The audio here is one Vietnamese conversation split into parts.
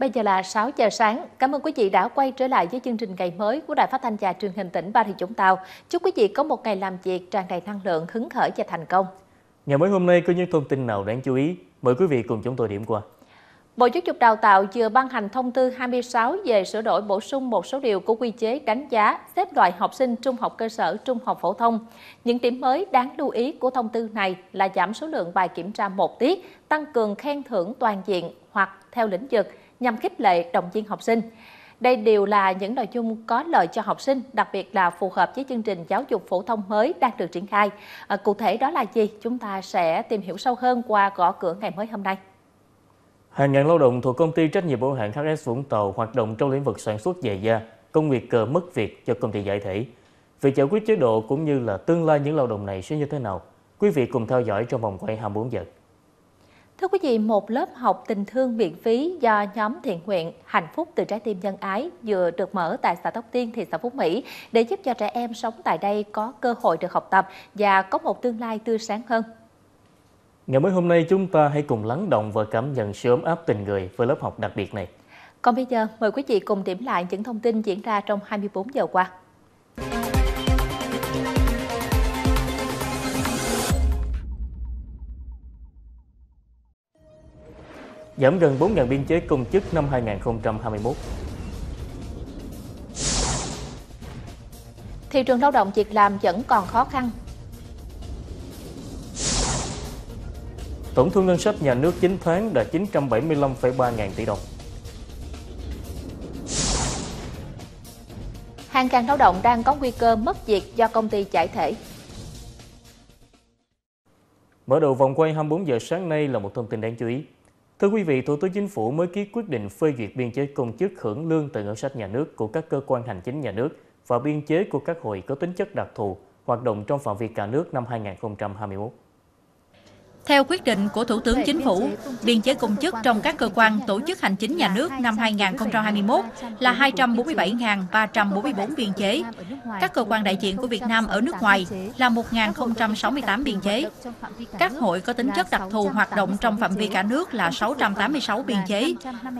Bây giờ là 6 giờ sáng. Cảm ơn quý vị đã quay trở lại với chương trình ngày mới của Đài Phát thanh và Truyền hình tỉnh Bà Rịa Vũng Tàu. Chúc quý vị có một ngày làm việc tràn đầy năng lượng, hứng khởi và thành công. Ngày mới hôm nay có những thông tin nào đáng chú ý? Mời quý vị cùng chúng tôi điểm qua. Bộ Giáo dục Đào tạo vừa ban hành thông tư 26 về sửa đổi bổ sung một số điều của quy chế đánh giá xếp loại học sinh trung học cơ sở, trung học phổ thông. Những điểm mới đáng lưu ý của thông tư này là giảm số lượng bài kiểm tra một tiết, tăng cường khen thưởng toàn diện hoặc theo lĩnh vực nhằm khích lệ động viên học sinh. Đây đều là những nội dung có lợi cho học sinh, đặc biệt là phù hợp với chương trình giáo dục phổ thông mới đang được triển khai. À, cụ thể đó là gì? Chúng ta sẽ tìm hiểu sâu hơn qua gõ cửa ngày mới hôm nay. Hàng ngàn lao động thuộc công ty trách nhiệm hữu hạn HS Vũng Tàu hoạt động trong lĩnh vực sản xuất giày da, công việc cờ mất việc cho công ty giải thể. Việc giải quyết chế độ cũng như là tương lai những lao động này sẽ như thế nào? Quý vị cùng theo dõi trong vòng quay 24 giờ. Thưa quý vị, một lớp học tình thương miễn phí do nhóm thiện nguyện Hạnh phúc từ trái tim nhân ái vừa được mở tại xã Tóc Tiên, thị xã Phú Mỹ để giúp cho trẻ em sống tại đây có cơ hội được học tập và có một tương lai tươi sáng hơn. Ngày mới hôm nay chúng ta hãy cùng lắng động và cảm nhận sự ấm áp tình người với lớp học đặc biệt này. Còn bây giờ, mời quý vị cùng điểm lại những thông tin diễn ra trong 24 giờ qua. Giảm gần 4.000 biên chế công chức năm 2021. Thị trường lao động việc làm vẫn còn khó khăn, Tổng thu ngân sách nhà nước 9 tháng đạt 975,3 ngàn tỷ đồng. Hàng ngàn lao động đang có nguy cơ mất việc do công ty giải thể. Mở đầu vòng quay 24 giờ sáng nay là một thông tin đáng chú ý. Thưa quý vị, Thủ tướng Chính phủ mới ký quyết định phê duyệt biên chế công chức hưởng lương từ ngân sách nhà nước của các cơ quan hành chính nhà nước và biên chế của các hội có tính chất đặc thù hoạt động trong phạm vi cả nước năm 2021. Theo quyết định của Thủ tướng Chính phủ, biên chế công chức trong các cơ quan tổ chức hành chính nhà nước năm 2021 là 247.344 biên chế. Các cơ quan đại diện của Việt Nam ở nước ngoài là 1.068 biên chế. Các hội có tính chất đặc thù hoạt động trong phạm vi cả nước là 686 biên chế.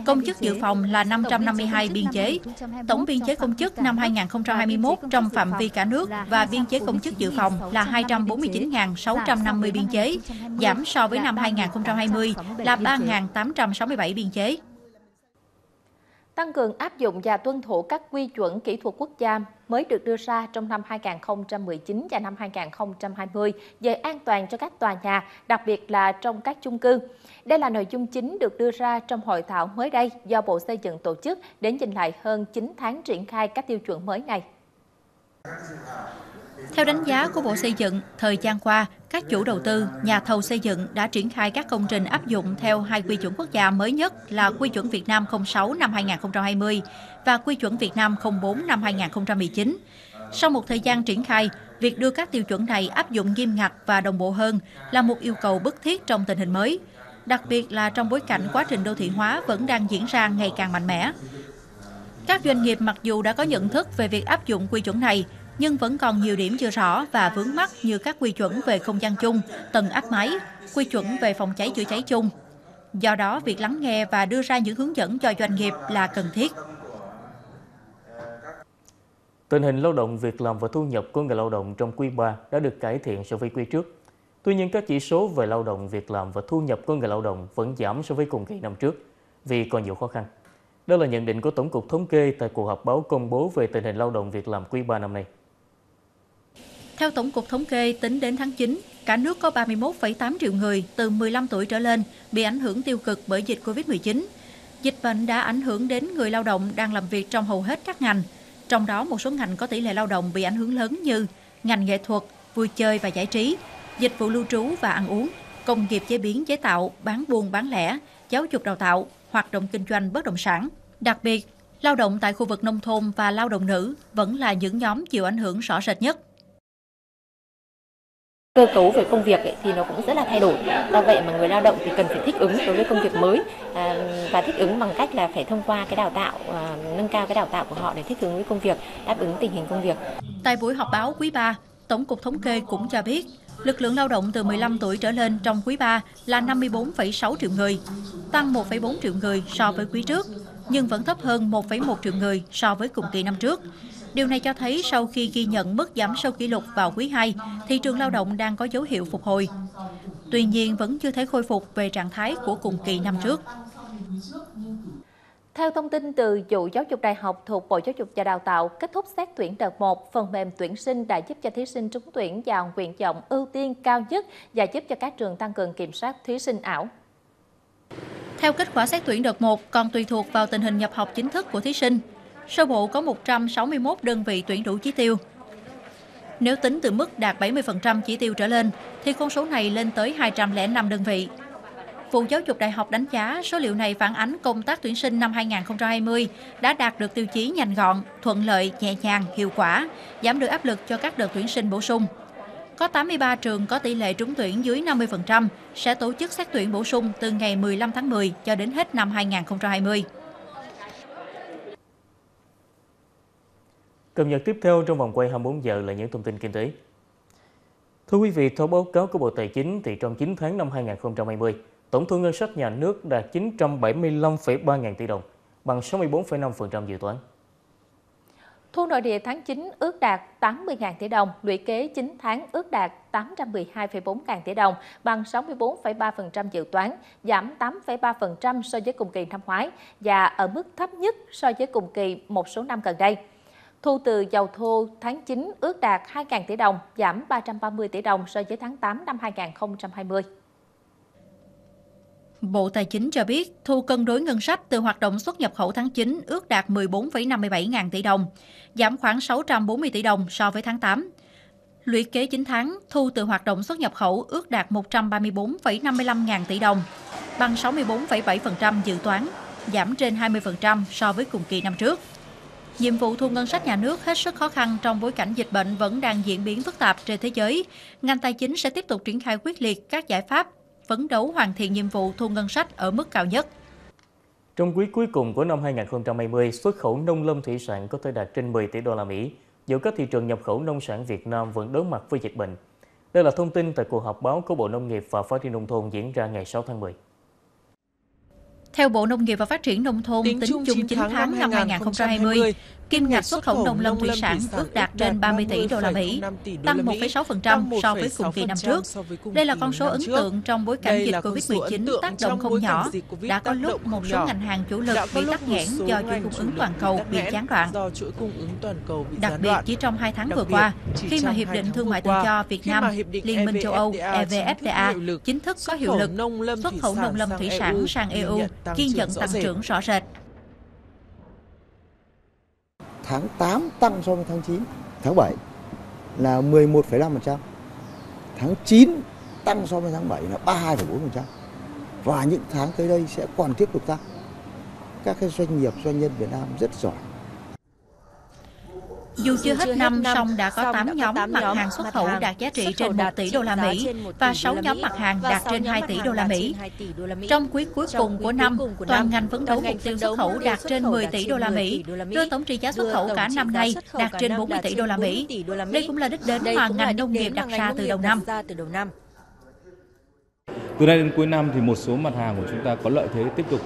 Công chức dự phòng là 552 biên chế. Tổng biên chế công chức năm 2021 trong phạm vi cả nước và biên chế công chức dự phòng là 249.650 biên chế, giảm so với năm 2020 là 3.867 biên chế. Tăng cường áp dụng và tuân thủ các quy chuẩn kỹ thuật quốc gia mới được đưa ra trong năm 2019 và năm 2020 về an toàn cho các tòa nhà, đặc biệt là trong các chung cư. Đây là nội dung chính được đưa ra trong hội thảo mới đây do Bộ Xây dựng tổ chức đến nhìn lại hơn 9 tháng triển khai các tiêu chuẩn mới này. Theo đánh giá của Bộ Xây dựng, thời gian qua, các chủ đầu tư, nhà thầu xây dựng đã triển khai các công trình áp dụng theo hai quy chuẩn quốc gia mới nhất là Quy chuẩn Việt Nam 06 năm 2020 và Quy chuẩn Việt Nam 04 năm 2019. Sau một thời gian triển khai, việc đưa các tiêu chuẩn này áp dụng nghiêm ngặt và đồng bộ hơn là một yêu cầu bức thiết trong tình hình mới, đặc biệt là trong bối cảnh quá trình đô thị hóa vẫn đang diễn ra ngày càng mạnh mẽ. Các doanh nghiệp mặc dù đã có nhận thức về việc áp dụng quy chuẩn này, nhưng vẫn còn nhiều điểm chưa rõ và vướng mắc như các quy chuẩn về không gian chung, tầng áp máy, quy chuẩn về phòng cháy chữa cháy chung. Do đó, việc lắng nghe và đưa ra những hướng dẫn cho doanh nghiệp là cần thiết. Tình hình lao động, việc làm và thu nhập của người lao động trong quý 3 đã được cải thiện so với quý trước. Tuy nhiên, các chỉ số về lao động, việc làm và thu nhập của người lao động vẫn giảm so với cùng kỳ năm trước vì còn nhiều khó khăn. Đó là nhận định của Tổng cục Thống kê tại cuộc họp báo công bố về tình hình lao động việc làm quý 3 năm nay. Theo Tổng cục Thống kê, tính đến tháng 9, cả nước có 31,8 triệu người từ 15 tuổi trở lên bị ảnh hưởng tiêu cực bởi dịch COVID-19. Dịch bệnh đã ảnh hưởng đến người lao động đang làm việc trong hầu hết các ngành, trong đó một số ngành có tỷ lệ lao động bị ảnh hưởng lớn như ngành nghệ thuật, vui chơi và giải trí, dịch vụ lưu trú và ăn uống, công nghiệp chế biến chế tạo, bán buôn bán lẻ, giáo dục đào tạo, hoạt động kinh doanh bất động sản. Đặc biệt, lao động tại khu vực nông thôn và lao động nữ vẫn là những nhóm chịu ảnh hưởng rõ rệt nhất. Cơ cấu về công việc ấy, thì nó cũng rất là thay đổi. Do vậy mà người lao động thì cần phải thích ứng đối với công việc mới à, và thích ứng bằng cách là phải thông qua cái đào tạo à, nâng cao cái đào tạo của họ để thích ứng với công việc đáp ứng tình hình công việc. Tại buổi họp báo quý 3 tổng cục thống kê cũng cho biết lực lượng lao động từ 15 tuổi trở lên trong quý 3 là 54,6 triệu người tăng 1,4 triệu người so với quý trước nhưng vẫn thấp hơn 1,1 triệu người so với cùng kỳ năm trước. Điều này cho thấy sau khi ghi nhận mức giảm sâu kỷ lục vào quý 2, thị trường lao động đang có dấu hiệu phục hồi. Tuy nhiên vẫn chưa thể khôi phục về trạng thái của cùng kỳ năm trước. Theo thông tin từ vụ giáo dục đại học thuộc Bộ Giáo dục và Đào tạo, kết thúc xét tuyển đợt 1, phần mềm tuyển sinh đã giúp cho thí sinh trúng tuyển vào nguyện vọng ưu tiên cao nhất và giúp cho các trường tăng cường kiểm soát thí sinh ảo. Theo kết quả xét tuyển đợt 1, còn tùy thuộc vào tình hình nhập học chính thức của thí sinh. Sơ bộ có 161 đơn vị tuyển đủ chỉ tiêu. Nếu tính từ mức đạt 70% chỉ tiêu trở lên, thì con số này lên tới 205 đơn vị. Vụ Giáo dục Đại học đánh giá số liệu này phản ánh công tác tuyển sinh năm 2020 đã đạt được tiêu chí nhanh gọn, thuận lợi, nhẹ nhàng, hiệu quả, giảm được áp lực cho các đợt tuyển sinh bổ sung. Có 83 trường có tỷ lệ trúng tuyển dưới 50% sẽ tổ chức xét tuyển bổ sung từ ngày 15 tháng 10 cho đến hết năm 2020. Cập nhật tiếp theo trong vòng quay 24 giờ là những thông tin kinh tế. Thưa quý vị, theo báo cáo của Bộ Tài chính thì trong 9 tháng năm 2020, tổng thu ngân sách nhà nước đạt 975,3 ngàn tỷ đồng, bằng 64,5% dự toán. Thu nội địa tháng 9 ước đạt 80.000 tỷ đồng, lũy kế 9 tháng ước đạt 812,4 ngàn tỷ đồng, bằng 64,3% dự toán, giảm 8,3% so với cùng kỳ năm ngoái và ở mức thấp nhất so với cùng kỳ một số năm gần đây. Thu từ dầu thô tháng 9 ước đạt 2.000 tỷ đồng, giảm 330 tỷ đồng so với tháng 8 năm 2020. Bộ Tài chính cho biết, thu cân đối ngân sách từ hoạt động xuất nhập khẩu tháng 9 ước đạt 14,57 ngàn tỷ đồng, giảm khoảng 640 tỷ đồng so với tháng 8. Lũy kế 9 tháng, thu từ hoạt động xuất nhập khẩu ước đạt 134,55 ngàn tỷ đồng, bằng 64,7% dự toán, giảm trên 20% so với cùng kỳ năm trước. Nhiệm vụ thu ngân sách nhà nước hết sức khó khăn trong bối cảnh dịch bệnh vẫn đang diễn biến phức tạp trên thế giới. Ngành tài chính sẽ tiếp tục triển khai quyết liệt các giải pháp phấn đấu hoàn thiện nhiệm vụ thu ngân sách ở mức cao nhất. Trong quý cuối cùng của năm 2020, xuất khẩu nông lâm thủy sản có thể đạt trên 10 tỷ đô la Mỹ, dù các thị trường nhập khẩu nông sản Việt Nam vẫn đối mặt với dịch bệnh. Đây là thông tin tại cuộc họp báo của Bộ Nông nghiệp và Phát triển Nông thôn diễn ra ngày 6 tháng 10. Theo Bộ Nông nghiệp và Phát triển Nông thôn, tính, tính chung 9 tháng năm 2020, kim ngạch xuất khẩu nông lâm thủy sản ước đạt trên 30 tỷ đô la Mỹ, tăng 1,6% so với cùng kỳ năm trước. Đây là con số ấn tượng trong bối cảnh dịch Covid-19 tác động không nhỏ. Đã có lúc một số ngành hàng chủ lực bị tắc nghẽn do chuỗi cung ứng toàn cầu bị gián đoạn. Đặc biệt chỉ trong hai tháng vừa qua, khi mà Hiệp định Thương mại Tự do Việt Nam, Liên minh châu Âu EVFTA chính thức có hiệu lực, xuất khẩu nông lâm thủy sản sang EU ghi nhận tăng trưởng rõ rệt tháng 8 tăng so với tháng 9, tháng 7 là 11,5%. Tháng 9 tăng so với tháng 7 là 32,4%. Và những tháng tới đây sẽ còn tiếp tục tăng. Các cái doanh nghiệp, doanh nhân Việt Nam rất giỏi dù chưa hết năm, song đã có 8 nhóm mặt hàng xuất khẩu đạt giá trị trên 1 tỷ đô la Mỹ và 6 nhóm mặt hàng đạt trên 2 tỷ đô la Mỹ. Trong quý cuối cùng của năm, toàn ngành phấn đấu mục tiêu xuất khẩu đạt trên 10 tỷ đô la Mỹ, đưa tổng trị giá xuất khẩu cả năm nay đạt trên 40 tỷ đô la Mỹ. Đây cũng là đích đến mà ngành nông nghiệp đặt ra từ đầu năm. Từ nay đến cuối năm thì một số mặt hàng của chúng ta có lợi thế tiếp tục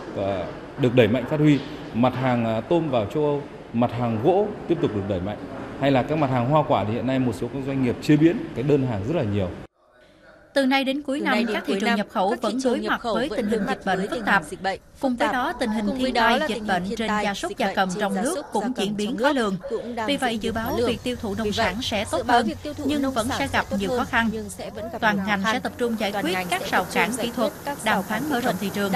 được đẩy mạnh phát huy. Mặt hàng tôm vào châu Âu mặt hàng gỗ tiếp tục được đẩy mạnh, hay là các mặt hàng hoa quả thì hiện nay một số các doanh nghiệp chế biến cái đơn hàng rất là nhiều từ nay đến cuối năm, các thị trường nhập khẩu vẫn đối mặt với tình hình dịch bệnh phức tạp. Cùng với đó, tình hình thiên tai dịch bệnh trên gia súc gia cầm trong nước cũng diễn biến khó lường. Vì vậy, dự báo việc tiêu thụ nông sản sẽ tốt hơn, nhưng vẫn sẽ gặp nhiều khó khăn. Toàn ngành sẽ tập trung giải quyết các rào cản kỹ thuật, đàm phán mở rộng thị trường,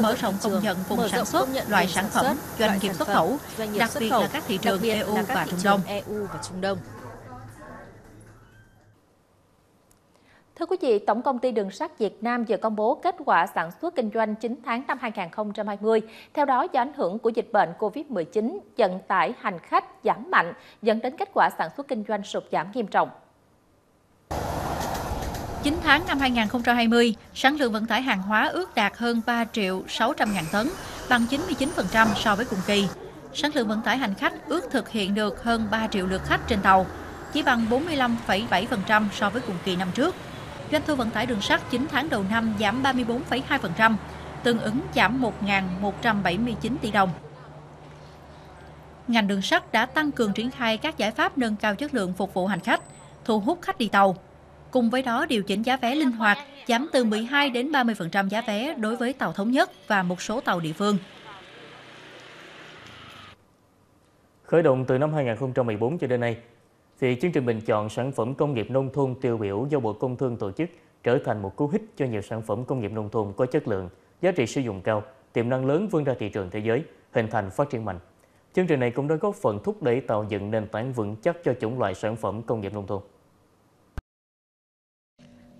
mở rộng công nhận vùng sản xuất, loại sản phẩm, doanh nghiệp xuất khẩu, đặc biệt là các thị trường EU và Trung Đông. Thưa quý vị, Tổng công ty Đường sắt Việt Nam vừa công bố kết quả sản xuất kinh doanh 9 tháng năm 2020. Theo đó, do ảnh hưởng của dịch bệnh COVID-19, vận tải hành khách giảm mạnh, dẫn đến kết quả sản xuất kinh doanh sụt giảm nghiêm trọng. 9 tháng năm 2020, sản lượng vận tải hàng hóa ước đạt hơn 3 triệu 600 ngàn tấn, bằng 99% so với cùng kỳ. Sản lượng vận tải hành khách ước thực hiện được hơn 3 triệu lượt khách trên tàu, chỉ bằng 45,7% so với cùng kỳ năm trước doanh thu vận tải đường sắt 9 tháng đầu năm giảm 34,2%, tương ứng giảm 1.179 tỷ đồng. ngành đường sắt đã tăng cường triển khai các giải pháp nâng cao chất lượng phục vụ hành khách, thu hút khách đi tàu. Cùng với đó điều chỉnh giá vé linh hoạt, giảm từ 12 đến 30% giá vé đối với tàu thống nhất và một số tàu địa phương. Khởi động từ năm 2014 cho đến nay, thì chương trình bình chọn sản phẩm công nghiệp nông thôn tiêu biểu do Bộ Công Thương tổ chức trở thành một cú hích cho nhiều sản phẩm công nghiệp nông thôn có chất lượng, giá trị sử dụng cao, tiềm năng lớn vươn ra thị trường thế giới, hình thành phát triển mạnh. Chương trình này cũng đã góp phần thúc đẩy tạo dựng nền tảng vững chắc cho chủng loại sản phẩm công nghiệp nông thôn.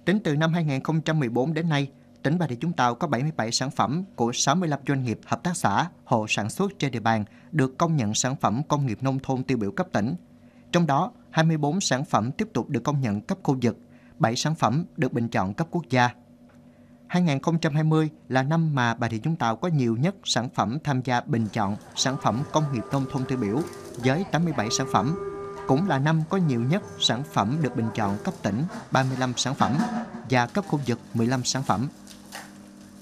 Tính từ năm 2014 đến nay, tỉnh Bà Rịa Vũng Tàu có 77 sản phẩm của 65 doanh nghiệp, hợp tác xã, hộ sản xuất trên địa bàn được công nhận sản phẩm công nghiệp nông thôn tiêu biểu cấp tỉnh. Trong đó, 24 sản phẩm tiếp tục được công nhận cấp khu vực, 7 sản phẩm được bình chọn cấp quốc gia. 2020 là năm mà Bà Rịa Vũng Tàu có nhiều nhất sản phẩm tham gia bình chọn sản phẩm công nghiệp nông thôn tiêu biểu với 87 sản phẩm. Cũng là năm có nhiều nhất sản phẩm được bình chọn cấp tỉnh 35 sản phẩm và cấp khu vực 15 sản phẩm.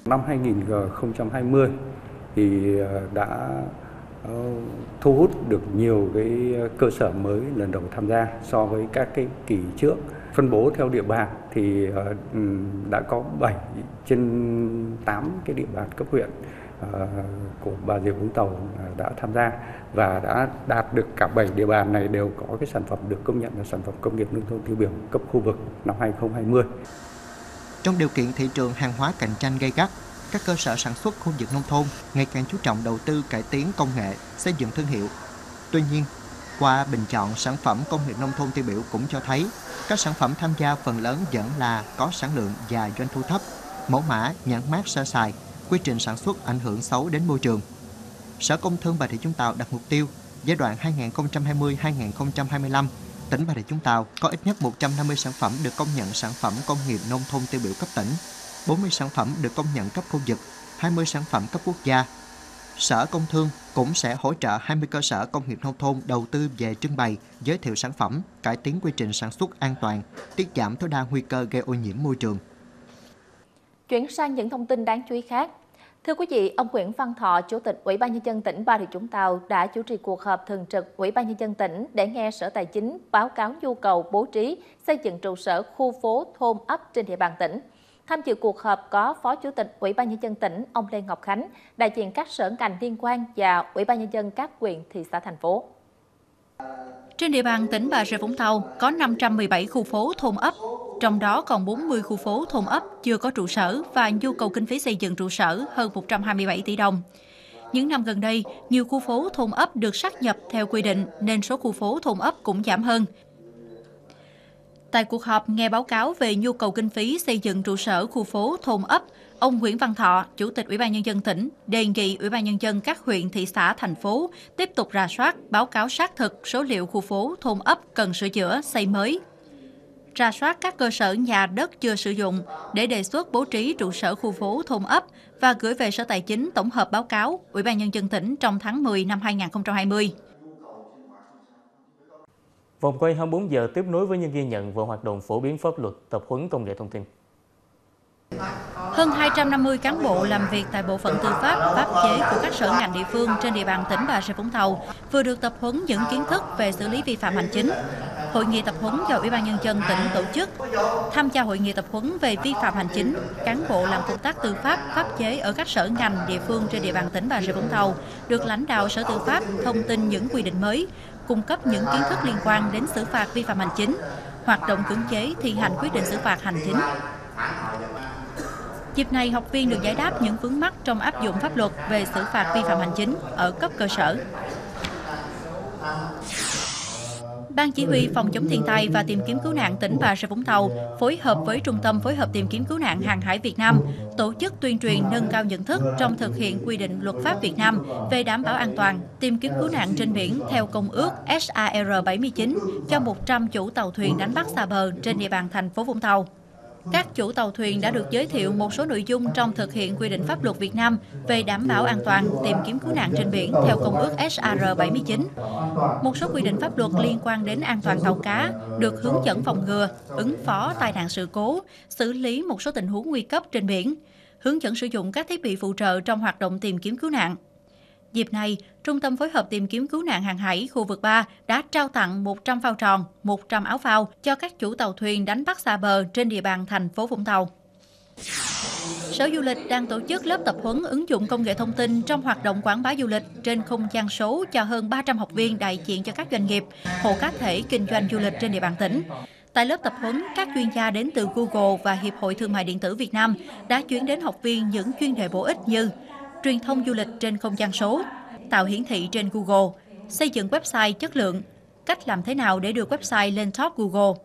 Năm 2020 thì ờ, đã Ờ, thu hút được nhiều cái ờ, cơ sở mới lần đầu tham gia so với các cái kỳ trước phân bố theo địa bàn thì ờ, đã có 7 trên 8 cái địa bàn cấp huyện của Bà Rịa Vũng Tàu đã tham gia và đã đạt được cả 7 địa bàn này đều có cái sản phẩm được công nhận là sản phẩm công nghiệp nông thôn tiêu biểu cấp khu vực năm 2020. Trong điều kiện thị trường hàng hóa cạnh tranh gay gắt, các cơ sở sản xuất khu vực nông thôn ngày càng chú trọng đầu tư cải tiến công nghệ, xây dựng thương hiệu. Tuy nhiên, qua bình chọn sản phẩm công nghiệp nông thôn tiêu biểu cũng cho thấy các sản phẩm tham gia phần lớn vẫn là có sản lượng và doanh thu thấp, mẫu mã, nhãn mát sơ sài, quy trình sản xuất ảnh hưởng xấu đến môi trường. Sở Công Thương Bà Rịa Vũng Tàu đặt mục tiêu giai đoạn 2020-2025 tỉnh Bà Rịa Vũng Tàu có ít nhất 150 sản phẩm được công nhận sản phẩm công nghiệp nông thôn tiêu biểu cấp tỉnh, 40 sản phẩm được công nhận cấp khu vực, 20 sản phẩm cấp quốc gia. Sở Công Thương cũng sẽ hỗ trợ 20 cơ sở công nghiệp nông thôn đầu tư về trưng bày, giới thiệu sản phẩm, cải tiến quy trình sản xuất an toàn, tiết giảm tối đa nguy cơ gây ô nhiễm môi trường. Chuyển sang những thông tin đáng chú ý khác. Thưa quý vị, ông Nguyễn Văn Thọ, Chủ tịch Ủy ban Nhân dân tỉnh Bà Rịa Vũng Tàu đã chủ trì cuộc họp thường trực Ủy ban Nhân dân tỉnh để nghe Sở Tài chính báo cáo nhu cầu bố trí xây dựng trụ sở khu phố thôn ấp trên địa bàn tỉnh. Tham dự cuộc họp có Phó Chủ tịch Ủy ban Nhân dân tỉnh ông Lê Ngọc Khánh, đại diện các sở ngành liên quan và Ủy ban Nhân dân các huyện, thị xã, thành phố. Trên địa bàn tỉnh Bà Rịa Vũng Tàu có 517 khu phố thôn ấp, trong đó còn 40 khu phố thôn ấp chưa có trụ sở và nhu cầu kinh phí xây dựng trụ sở hơn 127 tỷ đồng. Những năm gần đây, nhiều khu phố thôn ấp được sát nhập theo quy định nên số khu phố thôn ấp cũng giảm hơn. Tại cuộc họp nghe báo cáo về nhu cầu kinh phí xây dựng trụ sở khu phố thôn ấp, ông Nguyễn Văn Thọ, Chủ tịch Ủy ban Nhân dân tỉnh, đề nghị Ủy ban Nhân dân các huyện, thị xã, thành phố tiếp tục rà soát, báo cáo xác thực số liệu khu phố thôn ấp cần sửa chữa, xây mới, rà soát các cơ sở nhà đất chưa sử dụng để đề xuất bố trí trụ sở khu phố thôn ấp và gửi về Sở Tài chính tổng hợp báo cáo Ủy ban nhân dân tỉnh trong tháng 10 năm 2020. Vòng quay 24 giờ tiếp nối với những ghi nhận về hoạt động phổ biến pháp luật, tập huấn công nghệ thông tin. Hơn 250 cán bộ làm việc tại Bộ phận Tư pháp, pháp chế của các sở ngành địa phương trên địa bàn tỉnh Bà Rịa Vũng Tàu vừa được tập huấn những kiến thức về xử lý vi phạm hành chính. Hội nghị tập huấn do Ủy ban Nhân dân tỉnh tổ chức. Tham gia hội nghị tập huấn về vi phạm hành chính, cán bộ làm công tác tư pháp, pháp chế ở các sở ngành địa phương trên địa bàn tỉnh Bà Rịa Vũng Tàu được lãnh đạo Sở Tư pháp thông tin những quy định mới, cung cấp những kiến thức liên quan đến xử phạt vi phạm hành chính, hoạt động cưỡng chế thi hành quyết định xử phạt hành chính. Dịp này, học viên được giải đáp những vướng mắc trong áp dụng pháp luật về xử phạt vi phạm hành chính ở cấp cơ sở. Ban Chỉ huy Phòng chống thiên tai và tìm kiếm cứu nạn tỉnh Bà Rịa Vũng Tàu phối hợp với Trung tâm phối hợp tìm kiếm cứu nạn hàng hải Việt Nam tổ chức tuyên truyền nâng cao nhận thức trong thực hiện quy định luật pháp Việt Nam về đảm bảo an toàn, tìm kiếm cứu nạn trên biển theo công ước SAR 79 cho 100 chủ tàu thuyền đánh bắt xa bờ trên địa bàn thành phố Vũng Tàu. Các chủ tàu thuyền đã được giới thiệu một số nội dung trong thực hiện quy định pháp luật Việt Nam về đảm bảo an toàn tìm kiếm cứu nạn trên biển theo Công ước SAR 79. Một số quy định pháp luật liên quan đến an toàn tàu cá được hướng dẫn phòng ngừa, ứng phó tai nạn sự cố, xử lý một số tình huống nguy cấp trên biển, hướng dẫn sử dụng các thiết bị phụ trợ trong hoạt động tìm kiếm cứu nạn. Dịp này, Trung tâm phối hợp tìm kiếm cứu nạn hàng hải khu vực 3 đã trao tặng 100 phao tròn, 100 áo phao cho các chủ tàu thuyền đánh bắt xa bờ trên địa bàn thành phố Vũng Tàu. Sở Du lịch đang tổ chức lớp tập huấn ứng dụng công nghệ thông tin trong hoạt động quảng bá du lịch trên không gian số cho hơn 300 học viên đại diện cho các doanh nghiệp, hộ cá thể kinh doanh du lịch trên địa bàn tỉnh. Tại lớp tập huấn, các chuyên gia đến từ Google và Hiệp hội Thương mại Điện tử Việt Nam đã chuyển đến học viên những chuyên đề bổ ích như truyền thông du lịch trên không gian số, tạo hiển thị trên Google, xây dựng website chất lượng, cách làm thế nào để đưa website lên top Google.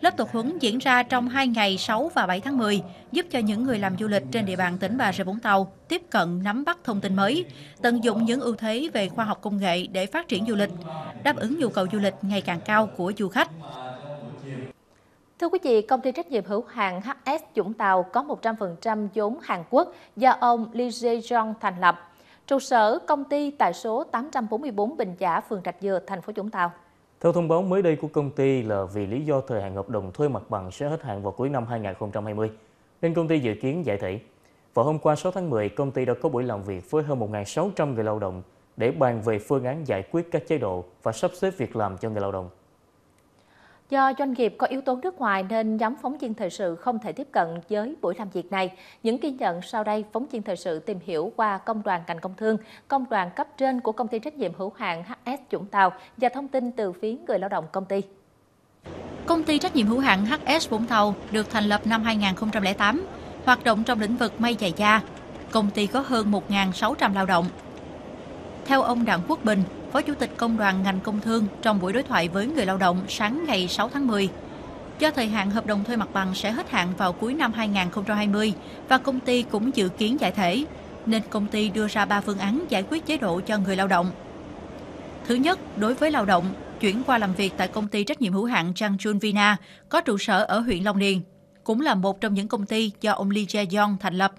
Lớp tập huấn diễn ra trong 2 ngày 6 và 7 tháng 10, giúp cho những người làm du lịch trên địa bàn tỉnh Bà Rịa Vũng Tàu tiếp cận nắm bắt thông tin mới, tận dụng những ưu thế về khoa học công nghệ để phát triển du lịch, đáp ứng nhu cầu du lịch ngày càng cao của du khách. Thưa quý vị, công ty trách nhiệm hữu hạn HS Dũng Tàu có 100% vốn Hàn Quốc do ông Lee Jae-jong thành lập. Trụ sở công ty tại số 844 Bình Giả, phường Rạch Dừa, thành phố Vũng Tàu. Theo thông báo mới đây của công ty là vì lý do thời hạn hợp đồng thuê mặt bằng sẽ hết hạn vào cuối năm 2020, nên công ty dự kiến giải thể. Vào hôm qua 6 tháng 10, công ty đã có buổi làm việc với hơn 1.600 người lao động để bàn về phương án giải quyết các chế độ và sắp xếp việc làm cho người lao động. Do doanh nghiệp có yếu tố nước ngoài nên nhóm phóng viên thời sự không thể tiếp cận với buổi làm việc này. Những ghi nhận sau đây, phóng viên thời sự tìm hiểu qua công đoàn ngành công thương, công đoàn cấp trên của công ty trách nhiệm hữu hạn HS Dũng Tàu và thông tin từ phía người lao động công ty. Công ty trách nhiệm hữu hạn HS Vũng Tàu được thành lập năm 2008, hoạt động trong lĩnh vực may giày da. Công ty có hơn 1.600 lao động. Theo ông Đặng Quốc Bình, Phó Chủ tịch Công đoàn ngành công thương trong buổi đối thoại với người lao động sáng ngày 6 tháng 10. Do thời hạn hợp đồng thuê mặt bằng sẽ hết hạn vào cuối năm 2020 và công ty cũng dự kiến giải thể, nên công ty đưa ra 3 phương án giải quyết chế độ cho người lao động. Thứ nhất, đối với lao động, chuyển qua làm việc tại công ty trách nhiệm hữu hạn Changchun Vina có trụ sở ở huyện Long Điền, cũng là một trong những công ty do ông Lee Jae-yong thành lập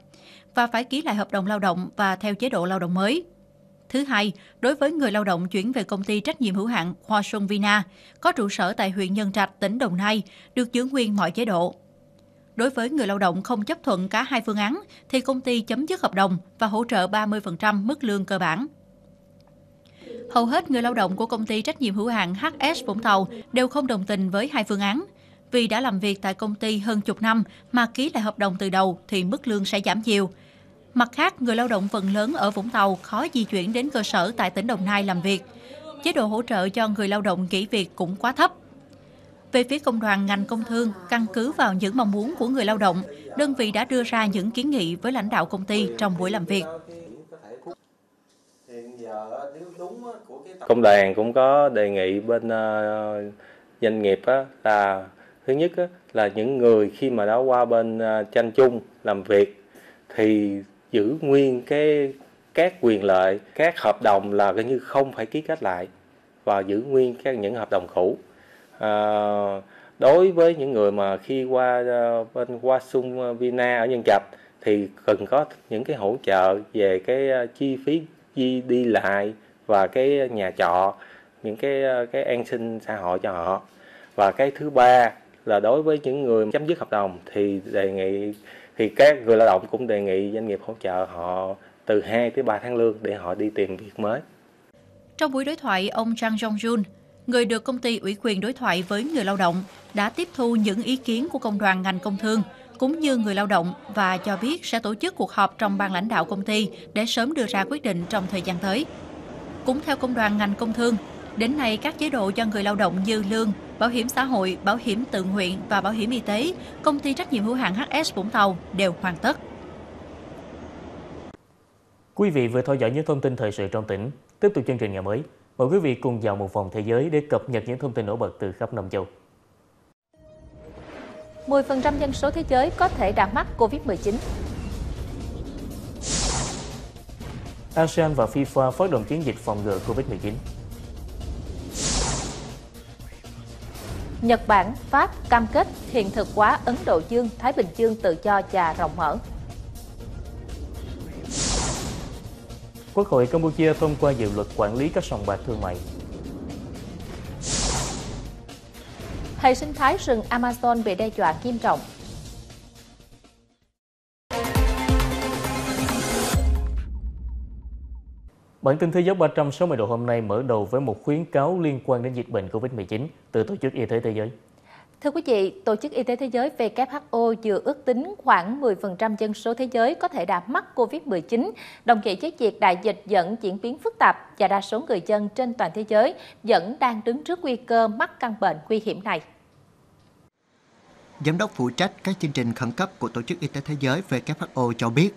và phải ký lại hợp đồng lao động và theo chế độ lao động mới. Thứ hai, đối với người lao động chuyển về công ty trách nhiệm hữu hạn Hoa Xuân Vina, có trụ sở tại huyện Nhân Trạch, tỉnh Đồng Nai, được giữ nguyên mọi chế độ. Đối với người lao động không chấp thuận cả hai phương án, thì công ty chấm dứt hợp đồng và hỗ trợ 30% mức lương cơ bản. Hầu hết người lao động của công ty trách nhiệm hữu hạn HS Vũng Tàu đều không đồng tình với hai phương án. Vì đã làm việc tại công ty hơn chục năm mà ký lại hợp đồng từ đầu thì mức lương sẽ giảm nhiều – Mặt khác, người lao động phần lớn ở Vũng Tàu khó di chuyển đến cơ sở tại tỉnh Đồng Nai làm việc. Chế độ hỗ trợ cho người lao động nghỉ việc cũng quá thấp. Về phía công đoàn ngành công thương, căn cứ vào những mong muốn của người lao động, đơn vị đã đưa ra những kiến nghị với lãnh đạo công ty trong buổi làm việc. Công đoàn cũng có đề nghị bên ờ, doanh nghiệp là thứ nhất là những người khi mà đã qua bên ờ, tranh chung làm việc thì giữ nguyên cái các quyền lợi các hợp đồng là gần như không phải ký kết lại và giữ nguyên các những hợp đồng cũ. À, đối với những người mà khi qua à, bên qua sung vina ở nhân trạch thì cần có những cái hỗ trợ về cái à, chi phí đi đi lại và cái nhà trọ những cái à, cái an sinh xã hội cho họ. Và cái thứ ba là đối với những người chấm dứt hợp đồng thì đề nghị thì các người lao động cũng đề nghị doanh nghiệp hỗ trợ họ từ 2 tới 3 tháng lương để họ đi tìm việc mới. Trong buổi đối thoại, ông Chang Jong-jun, người được công ty ủy quyền đối thoại với người lao động, đã tiếp thu những ý kiến của công đoàn ngành công thương cũng như người lao động và cho biết sẽ tổ chức cuộc họp trong ban lãnh đạo công ty để sớm đưa ra quyết định trong thời gian tới. Cũng theo công đoàn ngành công thương, đến nay các chế độ cho người lao động như lương, bảo hiểm xã hội, bảo hiểm tự nguyện và bảo hiểm y tế, công ty trách nhiệm hữu hạn HS Vũng Tàu đều hoàn tất. Quý vị vừa theo dõi những thông tin thời sự trong tỉnh. Tiếp tục chương trình ngày mới. Mời quý vị cùng vào một vòng thế giới để cập nhật những thông tin nổi bật từ khắp năm châu. 10% dân số thế giới có thể đã mắc COVID-19. ASEAN và FIFA phát động chiến dịch phòng ngừa COVID-19. Nhật Bản, Pháp cam kết hiện thực hóa Ấn Độ Dương, Thái Bình Dương tự do và rộng mở. Quốc hội Campuchia thông qua dự luật quản lý các sòng bạc thương mại. Hệ sinh thái rừng Amazon bị đe dọa nghiêm trọng. Bản tin Thế giới 360 độ hôm nay mở đầu với một khuyến cáo liên quan đến dịch bệnh COVID-19 từ Tổ chức Y tế Thế giới. Thưa quý vị, Tổ chức Y tế Thế giới WHO vừa ước tính khoảng 10% dân số thế giới có thể đã mắc COVID-19, đồng nghĩa với việc đại dịch dẫn diễn biến phức tạp và đa số người dân trên toàn thế giới vẫn đang đứng trước nguy cơ mắc căn bệnh nguy hiểm này. Giám đốc phụ trách các chương trình khẩn cấp của Tổ chức Y tế Thế giới WHO cho biết,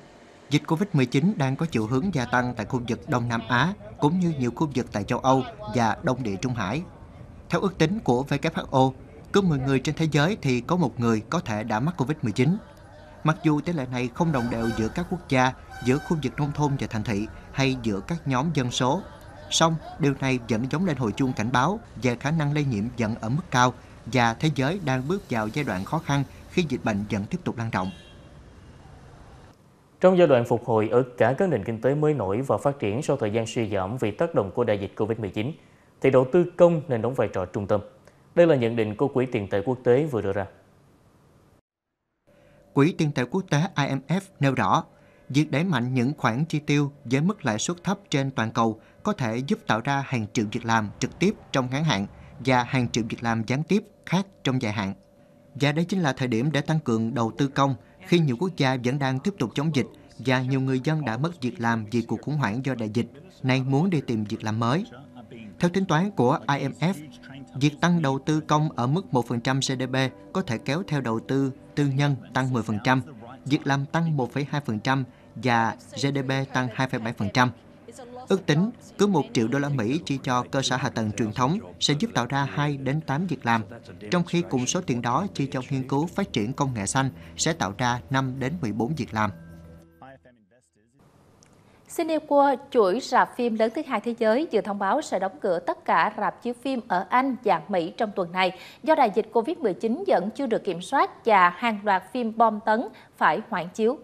dịch COVID-19 đang có chiều hướng gia tăng tại khu vực Đông Nam Á, cũng như nhiều khu vực tại châu Âu và Đông Địa Trung Hải. Theo ước tính của WHO, cứ 10 người trên thế giới thì có một người có thể đã mắc COVID-19. Mặc dù tỷ lệ này không đồng đều giữa các quốc gia, giữa khu vực nông thôn và thành thị hay giữa các nhóm dân số, song điều này vẫn giống lên hồi chuông cảnh báo về khả năng lây nhiễm vẫn ở mức cao và thế giới đang bước vào giai đoạn khó khăn khi dịch bệnh vẫn tiếp tục lan rộng. Trong giai đoạn phục hồi ở cả các nền kinh tế mới nổi và phát triển sau thời gian suy giảm vì tác động của đại dịch Covid-19, thì đầu tư công nên đóng vai trò trung tâm. Đây là nhận định của Quỹ tiền tệ quốc tế vừa đưa ra. Quỹ tiền tệ quốc tế IMF nêu rõ, việc đẩy mạnh những khoản chi tiêu với mức lãi suất thấp trên toàn cầu có thể giúp tạo ra hàng triệu việc làm trực tiếp trong ngắn hạn và hàng triệu việc làm gián tiếp khác trong dài hạn. Và đây chính là thời điểm để tăng cường đầu tư công khi nhiều quốc gia vẫn đang tiếp tục chống dịch và nhiều người dân đã mất việc làm vì cuộc khủng hoảng do đại dịch, nay muốn đi tìm việc làm mới. Theo tính toán của IMF, việc tăng đầu tư công ở mức 1% GDP có thể kéo theo đầu tư tư nhân tăng 10%, việc làm tăng 1,2% và GDP tăng 2,7%. Ước tính, cứ 1 triệu đô la Mỹ chi cho cơ sở hạ tầng truyền thống sẽ giúp tạo ra 2 đến 8 việc làm, trong khi cùng số tiền đó chi cho nghiên cứu phát triển công nghệ xanh sẽ tạo ra 5 đến 14 việc làm. Cineworld, chuỗi rạp phim lớn thứ hai thế giới, vừa thông báo sẽ đóng cửa tất cả rạp chiếu phim ở Anh và Mỹ trong tuần này do đại dịch Covid-19 vẫn chưa được kiểm soát và hàng loạt phim bom tấn phải hoãn chiếu.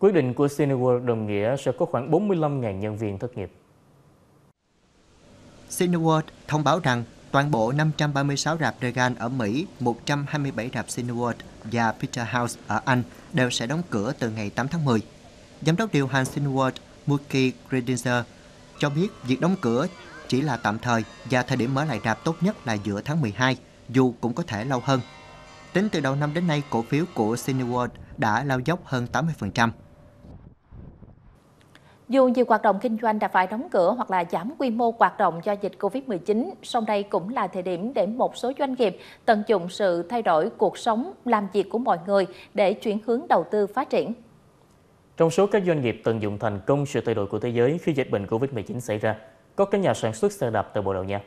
Quyết định của Cineworld đồng nghĩa sẽ có khoảng 45.000 nhân viên thất nghiệp. Cineworld thông báo rằng toàn bộ 536 rạp Regal ở Mỹ, 127 rạp Cineworld và Peterhouse ở Anh đều sẽ đóng cửa từ ngày 8 tháng 10. Giám đốc điều hành Cineworld Mookie Credenzer cho biết việc đóng cửa chỉ là tạm thời và thời điểm mở lại rạp tốt nhất là giữa tháng 12, dù cũng có thể lâu hơn. Tính từ đầu năm đến nay, cổ phiếu của Cineworld đã lao dốc hơn 80%. Dù nhiều hoạt động kinh doanh đã phải đóng cửa hoặc là giảm quy mô hoạt động do dịch Covid-19, song đây cũng là thời điểm để một số doanh nghiệp tận dụng sự thay đổi cuộc sống, làm việc của mọi người để chuyển hướng đầu tư phát triển. Trong số các doanh nghiệp tận dụng thành công sự thay đổi của thế giới khi dịch bệnh Covid-19 xảy ra, có các nhà sản xuất xe đạp từ Bồ Đào Nha.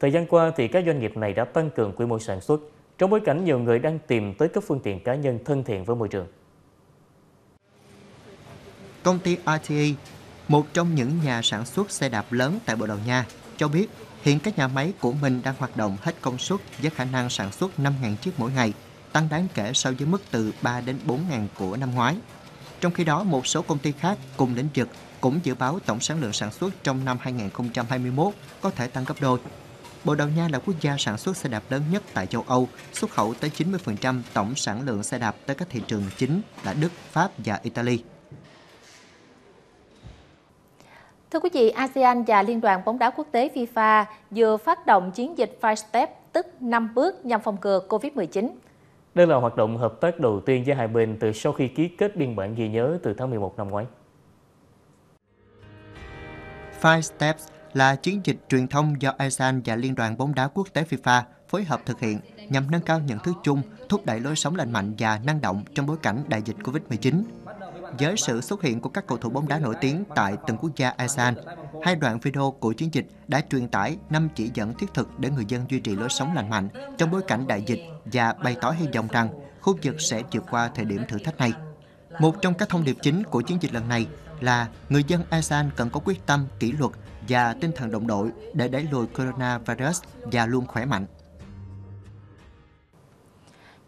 Thời gian qua thì các doanh nghiệp này đã tăng cường quy mô sản xuất trong bối cảnh nhiều người đang tìm tới các phương tiện cá nhân thân thiện với môi trường. Công ty RTA, một trong những nhà sản xuất xe đạp lớn tại Bồ Đào Nha, cho biết hiện các nhà máy của mình đang hoạt động hết công suất với khả năng sản xuất 5.000 chiếc mỗi ngày, tăng đáng kể so với mức từ 3 đến 4.000 của năm ngoái. Trong khi đó, một số công ty khác cùng lĩnh vực cũng dự báo tổng sản lượng sản xuất trong năm 2021 có thể tăng gấp đôi. Bồ Đào Nha là quốc gia sản xuất xe đạp lớn nhất tại châu Âu, xuất khẩu tới 90% tổng sản lượng xe đạp tới các thị trường chính là Đức, Pháp và Italy. Thưa quý vị, ASEAN và Liên đoàn bóng đá quốc tế FIFA vừa phát động chiến dịch Five Step, tức 5 bước nhằm phòng ngừa COVID-19. Đây là hoạt động hợp tác đầu tiên giữa hai bên từ sau khi ký kết biên bản ghi nhớ từ tháng 11 năm ngoái. Five Steps là chiến dịch truyền thông do ASEAN và Liên đoàn bóng đá quốc tế FIFA phối hợp thực hiện nhằm nâng cao nhận thức chung, thúc đẩy lối sống lành mạnh và năng động trong bối cảnh đại dịch Covid-19. Với sự xuất hiện của các cầu thủ bóng đá nổi tiếng tại từng quốc gia ASEAN, hai đoạn video của chiến dịch đã truyền tải năm chỉ dẫn thiết thực để người dân duy trì lối sống lành mạnh trong bối cảnh đại dịch và bày tỏ hy vọng rằng khu vực sẽ vượt qua thời điểm thử thách này. Một trong các thông điệp chính của chiến dịch lần này là người dân ASEAN cần có quyết tâm, kỷ luật và tinh thần đồng đội để đẩy lùi coronavirus và luôn khỏe mạnh.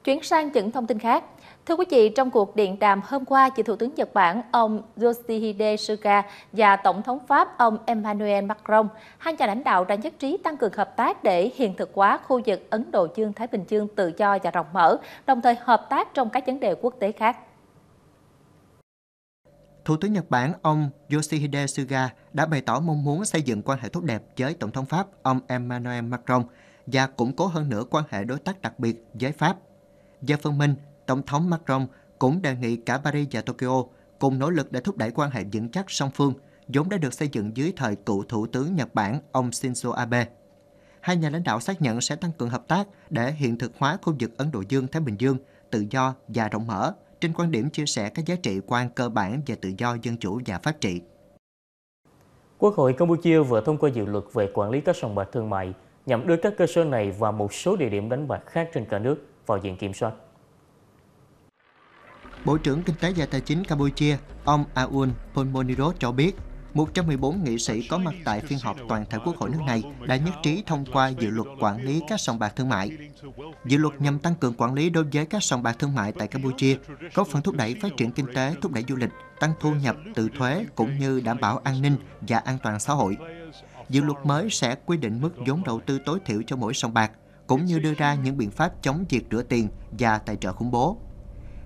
Chuyển sang những thông tin khác. Thưa quý vị, trong cuộc điện đàm hôm qua giữa Thủ tướng Nhật Bản ông Yoshihide Suga và Tổng thống Pháp ông Emmanuel Macron, hai nhà lãnh đạo đã nhất trí tăng cường hợp tác để hiện thực hóa khu vực Ấn Độ Dương-Thái Bình Dương tự do và rộng mở, đồng thời hợp tác trong các vấn đề quốc tế khác. Thủ tướng Nhật Bản ông Yoshihide Suga đã bày tỏ mong muốn xây dựng quan hệ tốt đẹp với Tổng thống Pháp ông Emmanuel Macron và củng cố hơn nữa quan hệ đối tác đặc biệt với Pháp. Về phần mình, Tổng thống Macron cũng đề nghị cả Paris và Tokyo cùng nỗ lực để thúc đẩy quan hệ vững chắc song phương, vốn đã được xây dựng dưới thời cựu Thủ tướng Nhật Bản ông Shinzo Abe. Hai nhà lãnh đạo xác nhận sẽ tăng cường hợp tác để hiện thực hóa khu vực Ấn Độ Dương-Thái Bình Dương tự do và rộng mở trên quan điểm chia sẻ các giá trị quan cơ bản về tự do, dân chủ và phát trị. Quốc hội Campuchia vừa thông qua dự luật về quản lý các sòng bạc thương mại nhằm đưa các cơ sở này và một số địa điểm đánh bạc khác trên cả nước vào diện kiểm soát. Bộ trưởng Kinh tế và Tài chính Campuchia, ông Aoun Polmonirot cho biết, 114 nghị sĩ có mặt tại phiên họp toàn thể Quốc hội nước này đã nhất trí thông qua dự luật quản lý các sòng bạc thương mại. Dự luật nhằm tăng cường quản lý đối với các sòng bạc thương mại tại Campuchia, góp phần thúc đẩy phát triển kinh tế, thúc đẩy du lịch, tăng thu nhập từ thuế cũng như đảm bảo an ninh và an toàn xã hội. Dự luật mới sẽ quy định mức vốn đầu tư tối thiểu cho mỗi sòng bạc, cũng như đưa ra những biện pháp chống việc rửa tiền và tài trợ khủng bố.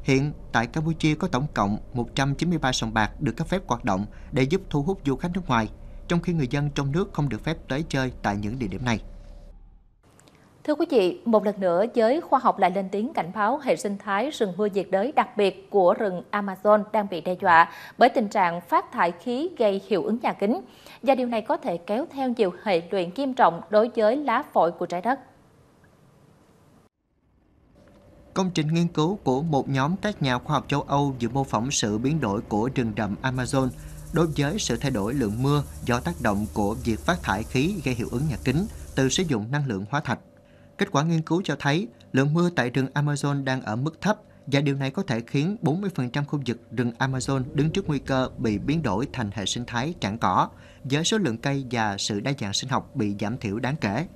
Hiện tại Campuchia có tổng cộng 193 sòng bạc được cấp phép hoạt động để giúp thu hút du khách nước ngoài, trong khi người dân trong nước không được phép tới chơi tại những địa điểm này. Thưa quý vị, một lần nữa giới khoa học lại lên tiếng cảnh báo hệ sinh thái rừng mưa nhiệt đới đặc biệt của rừng Amazon đang bị đe dọa bởi tình trạng phát thải khí gây hiệu ứng nhà kính và điều này có thể kéo theo nhiều hệ lụy nghiêm trọng đối với lá phổi của trái đất. Công trình nghiên cứu của một nhóm các nhà khoa học châu Âu dự mô phỏng sự biến đổi của rừng rậm Amazon đối với sự thay đổi lượng mưa do tác động của việc phát thải khí gây hiệu ứng nhà kính từ sử dụng năng lượng hóa thạch. Kết quả nghiên cứu cho thấy lượng mưa tại rừng Amazon đang ở mức thấp và điều này có thể khiến 40% khu vực rừng Amazon đứng trước nguy cơ bị biến đổi thành hệ sinh thái cạn cỏ, với số lượng cây và sự đa dạng sinh học bị giảm thiểu đáng kể.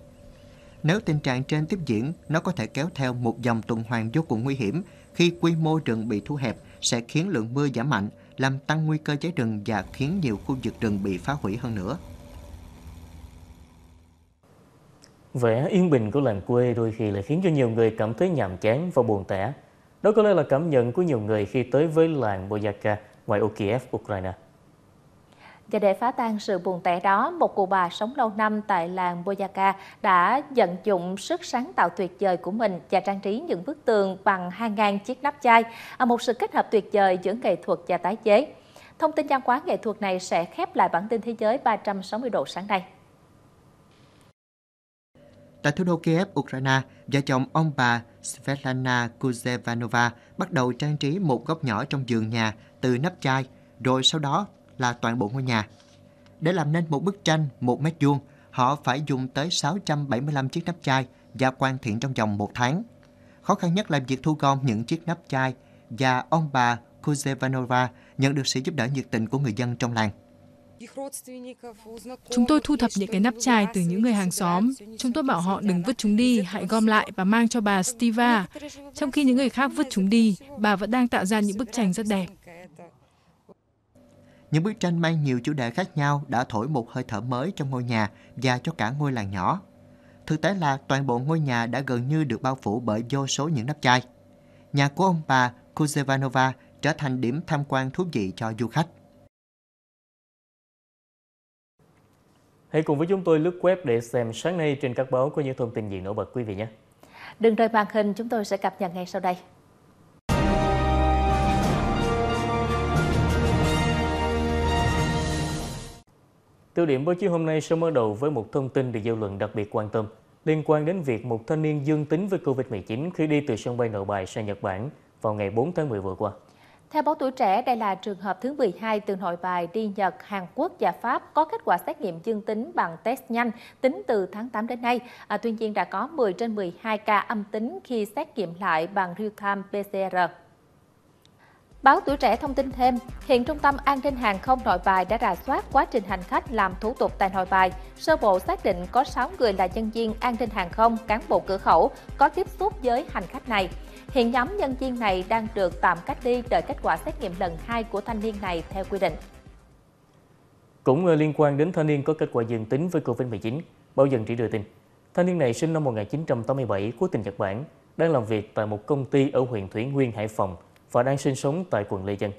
Nếu tình trạng trên tiếp diễn, nó có thể kéo theo một dòng tuần hoàn vô cùng nguy hiểm khi quy mô rừng bị thu hẹp sẽ khiến lượng mưa giảm mạnh, làm tăng nguy cơ cháy rừng và khiến nhiều khu vực rừng bị phá hủy hơn nữa. Vẻ yên bình của làng quê đôi khi lại khiến cho nhiều người cảm thấy nhàm chán và buồn tẻ. Đó có lẽ là cảm nhận của nhiều người khi tới với làng Boyaka ngoài ô Kiev, Ukraine. Và để phá tan sự buồn tẻ đó, một cụ bà sống lâu năm tại làng Boyaka đã vận dụng sức sáng tạo tuyệt vời của mình và trang trí những bức tường bằng hàng ngàn chiếc nắp chai, à, một sự kết hợp tuyệt vời giữa nghệ thuật và tái chế. Thông tin văn hóa nghệ thuật này sẽ khép lại bản tin thế giới 360 độ sáng nay. Tại thủ đô Kiev, Ukraine, vợ chồng ông bà Svetlana Kuzevanova bắt đầu trang trí một góc nhỏ trong giường nhà từ nắp chai, rồi sau đó là toàn bộ ngôi nhà. Để làm nên một bức tranh một mét vuông, họ phải dùng tới 675 chiếc nắp chai và hoàn thiện trong vòng một tháng. Khó khăn nhất là việc thu gom những chiếc nắp chai và ông bà Kuzevanova nhận được sự giúp đỡ nhiệt tình của người dân trong làng. Chúng tôi thu thập những cái nắp chai từ những người hàng xóm. Chúng tôi bảo họ đừng vứt chúng đi, hãy gom lại và mang cho bà Stiva. Trong khi những người khác vứt chúng đi, bà vẫn đang tạo ra những bức tranh rất đẹp. Những bức tranh mang nhiều chủ đề khác nhau đã thổi một hơi thở mới trong ngôi nhà và cho cả ngôi làng nhỏ. Thực tế là toàn bộ ngôi nhà đã gần như được bao phủ bởi vô số những nắp chai. Nhà của ông bà Kuzevanova trở thành điểm tham quan thú vị cho du khách. Hãy cùng với chúng tôi lướt web để xem sáng nay trên các báo có những thông tin gì nổi bật quý vị nhé. Đừng rời màn hình, chúng tôi sẽ cập nhật ngay sau đây. Tiêu điểm báo chí hôm nay sẽ mở đầu với một thông tin được dư luận đặc biệt quan tâm liên quan đến việc một thanh niên dương tính với Covid-19 khi đi từ sân bay Nội Bài sang Nhật Bản vào ngày 4 tháng 10 vừa qua. Theo báo tuổi trẻ, đây là trường hợp thứ 12 từ nội bài đi Nhật, Hàn Quốc và Pháp có kết quả xét nghiệm dương tính bằng test nhanh tính từ tháng 8 đến nay. À, tuy nhiên đã có 10 trên 12 ca âm tính khi xét nghiệm lại bằng real-time PCR. Báo Tuổi Trẻ thông tin thêm, hiện Trung tâm An ninh Hàng không Nội Bài đã rà soát quá trình hành khách làm thủ tục tại Nội Bài. Sơ bộ xác định có 6 người là nhân viên an ninh hàng không, cán bộ cửa khẩu có tiếp xúc với hành khách này. Hiện nhóm nhân viên này đang được tạm cách ly đợi kết quả xét nghiệm lần 2 của thanh niên này theo quy định. Cũng ờ, liên quan đến thanh niên có kết quả dương tính với Covid-19, báo dân chỉ đưa tin. Thanh niên này sinh năm 1987, quốc tịch Nhật Bản, đang làm việc tại một công ty ở huyện Thủy Nguyên, Hải Phòng và đang sinh sống tại quận Lê Dân.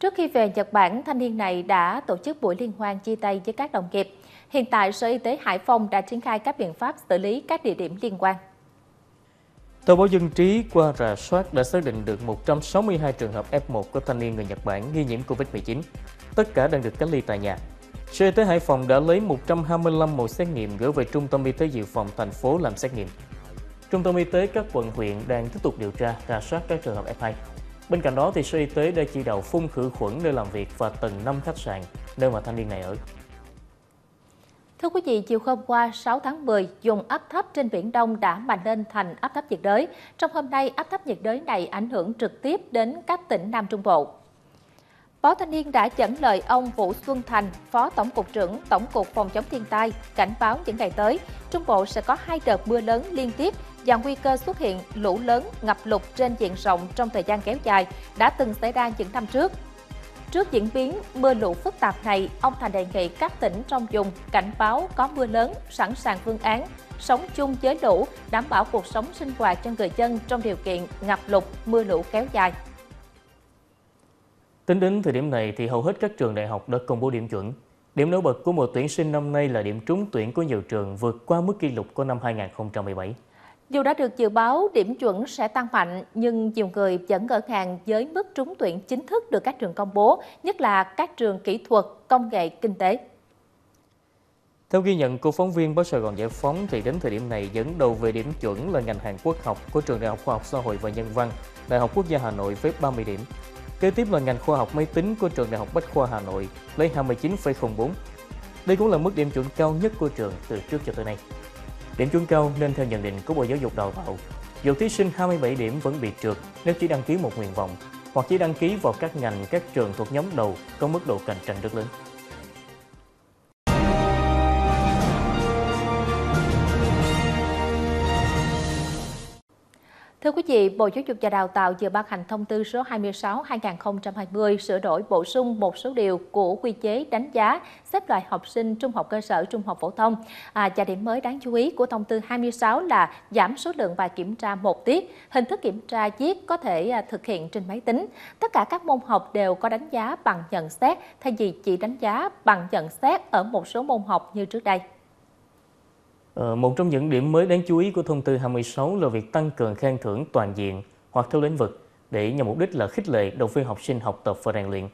Trước khi về Nhật Bản, thanh niên này đã tổ chức buổi liên hoan chia tay với các đồng nghiệp. Hiện tại, Sở Y tế Hải Phòng đã triển khai các biện pháp xử lý các địa điểm liên quan. Tờ báo Dân trí qua rà soát đã xác định được 162 trường hợp F1 của thanh niên người Nhật Bản nghi nhiễm Covid-19. Tất cả đang được cách ly tại nhà. Sở Y tế Hải Phòng đã lấy 125 mẫu xét nghiệm gửi về Trung tâm Y tế Dự phòng thành phố làm xét nghiệm. Trung tâm Y tế các quận huyện đang tiếp tục điều tra, rà soát các trường hợp F2. Bên cạnh đó, thì Sở Y tế đã chỉ đạo phun khử khuẩn nơi làm việc và tầng 5 khách sạn nơi mà thanh niên này ở. Thưa quý vị, chiều hôm qua 6 tháng 10, dùng áp thấp trên Biển Đông đã mạnh lên thành áp thấp nhiệt đới. Trong hôm nay, áp thấp nhiệt đới này ảnh hưởng trực tiếp đến các tỉnh Nam Trung Bộ. Báo Thanh niên đã dẫn lời ông Vũ Xuân Thành, Phó Tổng cục trưởng Tổng cục Phòng chống thiên tai, cảnh báo những ngày tới, Trung Bộ sẽ có hai đợt mưa lớn liên tiếp và nguy cơ xuất hiện lũ lớn, ngập lụt trên diện rộng trong thời gian kéo dài đã từng xảy ra những năm trước. Trước diễn biến mưa lũ phức tạp này, ông Thành đề nghị các tỉnh trong vùng cảnh báo có mưa lớn, sẵn sàng phương án sống chung với lũ, đảm bảo cuộc sống sinh hoạt cho người dân trong điều kiện ngập lụt, mưa lũ kéo dài. Tính đến thời điểm này thì hầu hết các trường đại học đã công bố điểm chuẩn. Điểm nổi bật của mùa tuyển sinh năm nay là điểm trúng tuyển của nhiều trường vượt qua mức kỷ lục của năm 2017. Dù đã được dự báo điểm chuẩn sẽ tăng mạnh, nhưng nhiều người vẫn ngỡ ngàng với mức trúng tuyển chính thức được các trường công bố, nhất là các trường kỹ thuật, công nghệ, kinh tế. Theo ghi nhận của phóng viên báo Sài Gòn Giải phóng thì đến thời điểm này dẫn đầu về điểm chuẩn là ngành Hàn Quốc học của trường Đại học Khoa học Xã hội và Nhân văn, Đại học Quốc gia Hà Nội với 30 điểm. Kế tiếp là ngành khoa học máy tính của trường Đại học Bách khoa Hà Nội lấy 29,04. Đây cũng là mức điểm chuẩn cao nhất của trường từ trước cho tới nay. Điểm chuẩn cao nên theo nhận định của Bộ Giáo dục Đào tạo, dù thí sinh 27 điểm vẫn bị trượt nếu chỉ đăng ký một nguyện vọng hoặc chỉ đăng ký vào các ngành các trường thuộc nhóm đầu có mức độ cạnh tranh rất lớn. Thưa quý vị, Bộ Giáo dục và Đào tạo vừa ban hành thông tư số 26-2020 sửa đổi bổ sung một số điều của quy chế đánh giá xếp loại học sinh trung học cơ sở, trung học phổ thông. À, và điểm mới đáng chú ý của thông tư 26 là giảm số lượng bài kiểm tra một tiết, hình thức kiểm tra viết có thể à, thực hiện trên máy tính. Tất cả các môn học đều có đánh giá bằng nhận xét, thay vì chỉ đánh giá bằng nhận xét ở một số môn học như trước đây. Ờ, một trong những điểm mới đáng chú ý của thông tư 26 là việc tăng cường khen thưởng toàn diện hoặc theo lĩnh vực để nhằm mục đích là khích lệ động viên học sinh học tập và rèn luyện.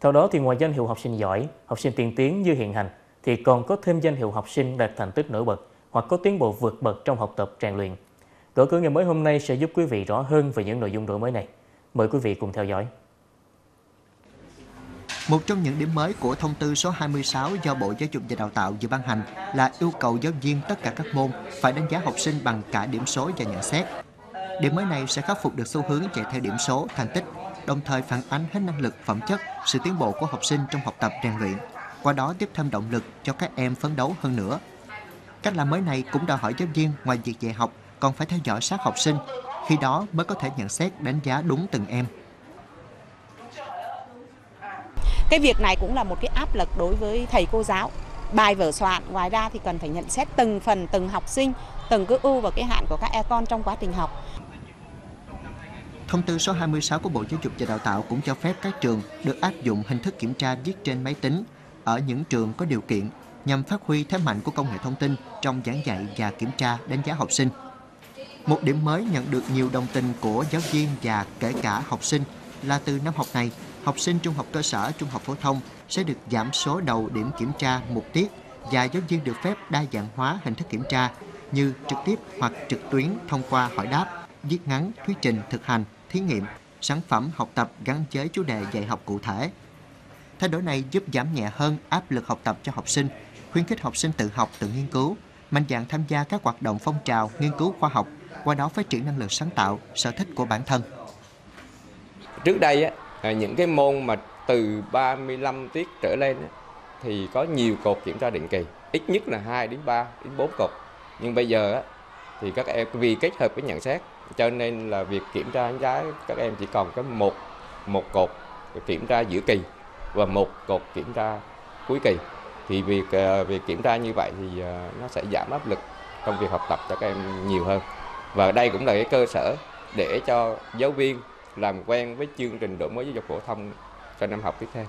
Theo đó thì ngoài danh hiệu học sinh giỏi, học sinh tiên tiến như hiện hành thì còn có thêm danh hiệu học sinh đạt thành tích nổi bật hoặc có tiến bộ vượt bậc trong học tập rèn luyện. Cửa cửa ngày mới hôm nay sẽ giúp quý vị rõ hơn về những nội dung đổi mới này. Mời quý vị cùng theo dõi. Một trong những điểm mới của thông tư số 26 do Bộ Giáo dục và Đào tạo vừa ban hành là yêu cầu giáo viên tất cả các môn phải đánh giá học sinh bằng cả điểm số và nhận xét. Điểm mới này sẽ khắc phục được xu hướng chạy theo điểm số, thành tích, đồng thời phản ánh hết năng lực, phẩm chất, sự tiến bộ của học sinh trong học tập rèn luyện, qua đó tiếp thêm động lực cho các em phấn đấu hơn nữa. Cách làm mới này cũng đòi hỏi giáo viên ngoài việc dạy học còn phải theo dõi sát học sinh, khi đó mới có thể nhận xét đánh giá đúng từng em. Cái việc này cũng là một cái áp lực đối với thầy cô giáo. Bài vở soạn, ngoài ra thì cần phải nhận xét từng phần, từng học sinh, từng cái ưu và cái hạn của các em con trong quá trình học. Thông tư số 26 của Bộ Giáo dục và Đào tạo cũng cho phép các trường được áp dụng hình thức kiểm tra viết trên máy tính ở những trường có điều kiện nhằm phát huy thế mạnh của công nghệ thông tin trong giảng dạy và kiểm tra đánh giá học sinh. Một điểm mới nhận được nhiều đồng tình của giáo viên và kể cả học sinh là từ năm học này, học sinh trung học cơ sở, trung học phổ thông sẽ được giảm số đầu điểm kiểm tra một tiết và giáo viên được phép đa dạng hóa hình thức kiểm tra như trực tiếp hoặc trực tuyến thông qua hỏi đáp, viết ngắn, thuyết trình, thực hành, thí nghiệm, sản phẩm học tập gắn với chủ đề dạy học cụ thể. Thay đổi này giúp giảm nhẹ hơn áp lực học tập cho học sinh, khuyến khích học sinh tự học, tự nghiên cứu, mạnh dạn tham gia các hoạt động phong trào nghiên cứu khoa học, qua đó phát triển năng lực sáng tạo, sở thích của bản thân. Trước đây á, à, những cái môn mà từ 35 tiết trở lên á, thì có nhiều cột kiểm tra định kỳ, ít nhất là 2 đến 3 đến 4 cột. Nhưng bây giờ á, thì các em vì kết hợp với nhận xét cho nên là việc kiểm tra đánh giá các em chỉ còn có một một cột kiểm tra giữa kỳ và một cột kiểm tra cuối kỳ. Thì việc à, việc kiểm tra như vậy thì à, nó sẽ giảm áp lực trong việc học tập cho các em nhiều hơn. Và đây cũng là cái cơ sở để cho giáo viên làm quen với chương trình đổi mới giáo dục phổ thông cho năm học tiếp theo.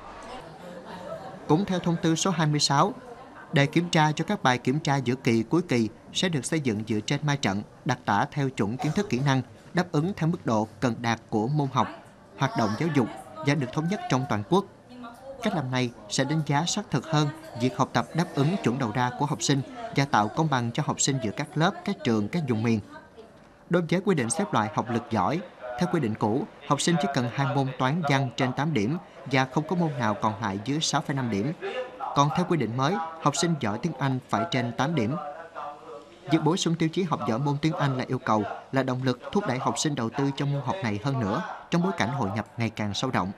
Cũng theo thông tư số 26, đề kiểm tra cho các bài kiểm tra giữa kỳ cuối kỳ sẽ được xây dựng dựa trên mai trận, đặt tả theo chuẩn kiến thức kỹ năng, đáp ứng theo mức độ cần đạt của môn học, hoạt động giáo dục và được thống nhất trong toàn quốc. Cách làm này sẽ đánh giá xác thực hơn việc học tập đáp ứng chuẩn đầu ra của học sinh và tạo công bằng cho học sinh giữa các lớp, các trường, các vùng miền. Đối với quy định xếp loại học lực giỏi, theo quy định cũ, học sinh chỉ cần hai môn toán văn trên 8 điểm và không có môn nào còn lại dưới 6,5 điểm. Còn theo quy định mới, học sinh giỏi tiếng Anh phải trên 8 điểm. Việc bổ sung tiêu chí học giỏi môn tiếng Anh là yêu cầu, là động lực thúc đẩy học sinh đầu tư cho môn học này hơn nữa trong bối cảnh hội nhập ngày càng sâu rộng.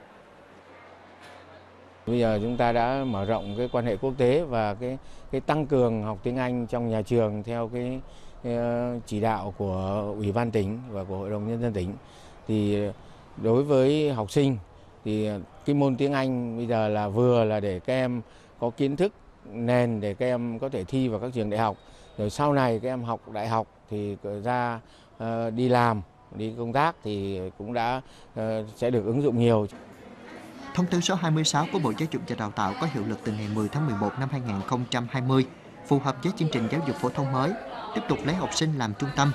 Bây giờ chúng ta đã mở rộng cái quan hệ quốc tế và cái cái tăng cường học tiếng Anh trong nhà trường theo cái, cái ờ, chỉ đạo của Ủy ban tỉnh và của Hội đồng nhân dân tỉnh. Thì đối với học sinh thì cái môn tiếng Anh bây giờ là vừa là để các em có kiến thức nền để các em có thể thi vào các trường đại học. Rồi sau này các em học đại học thì ra ờ, đi làm, đi công tác thì cũng đã ờ, sẽ được ứng dụng nhiều. Thông tư số 26 của Bộ Giáo dục và Đào tạo có hiệu lực từ ngày 10 tháng 11 năm 2020, phù hợp với chương trình giáo dục phổ thông mới, tiếp tục lấy học sinh làm trung tâm,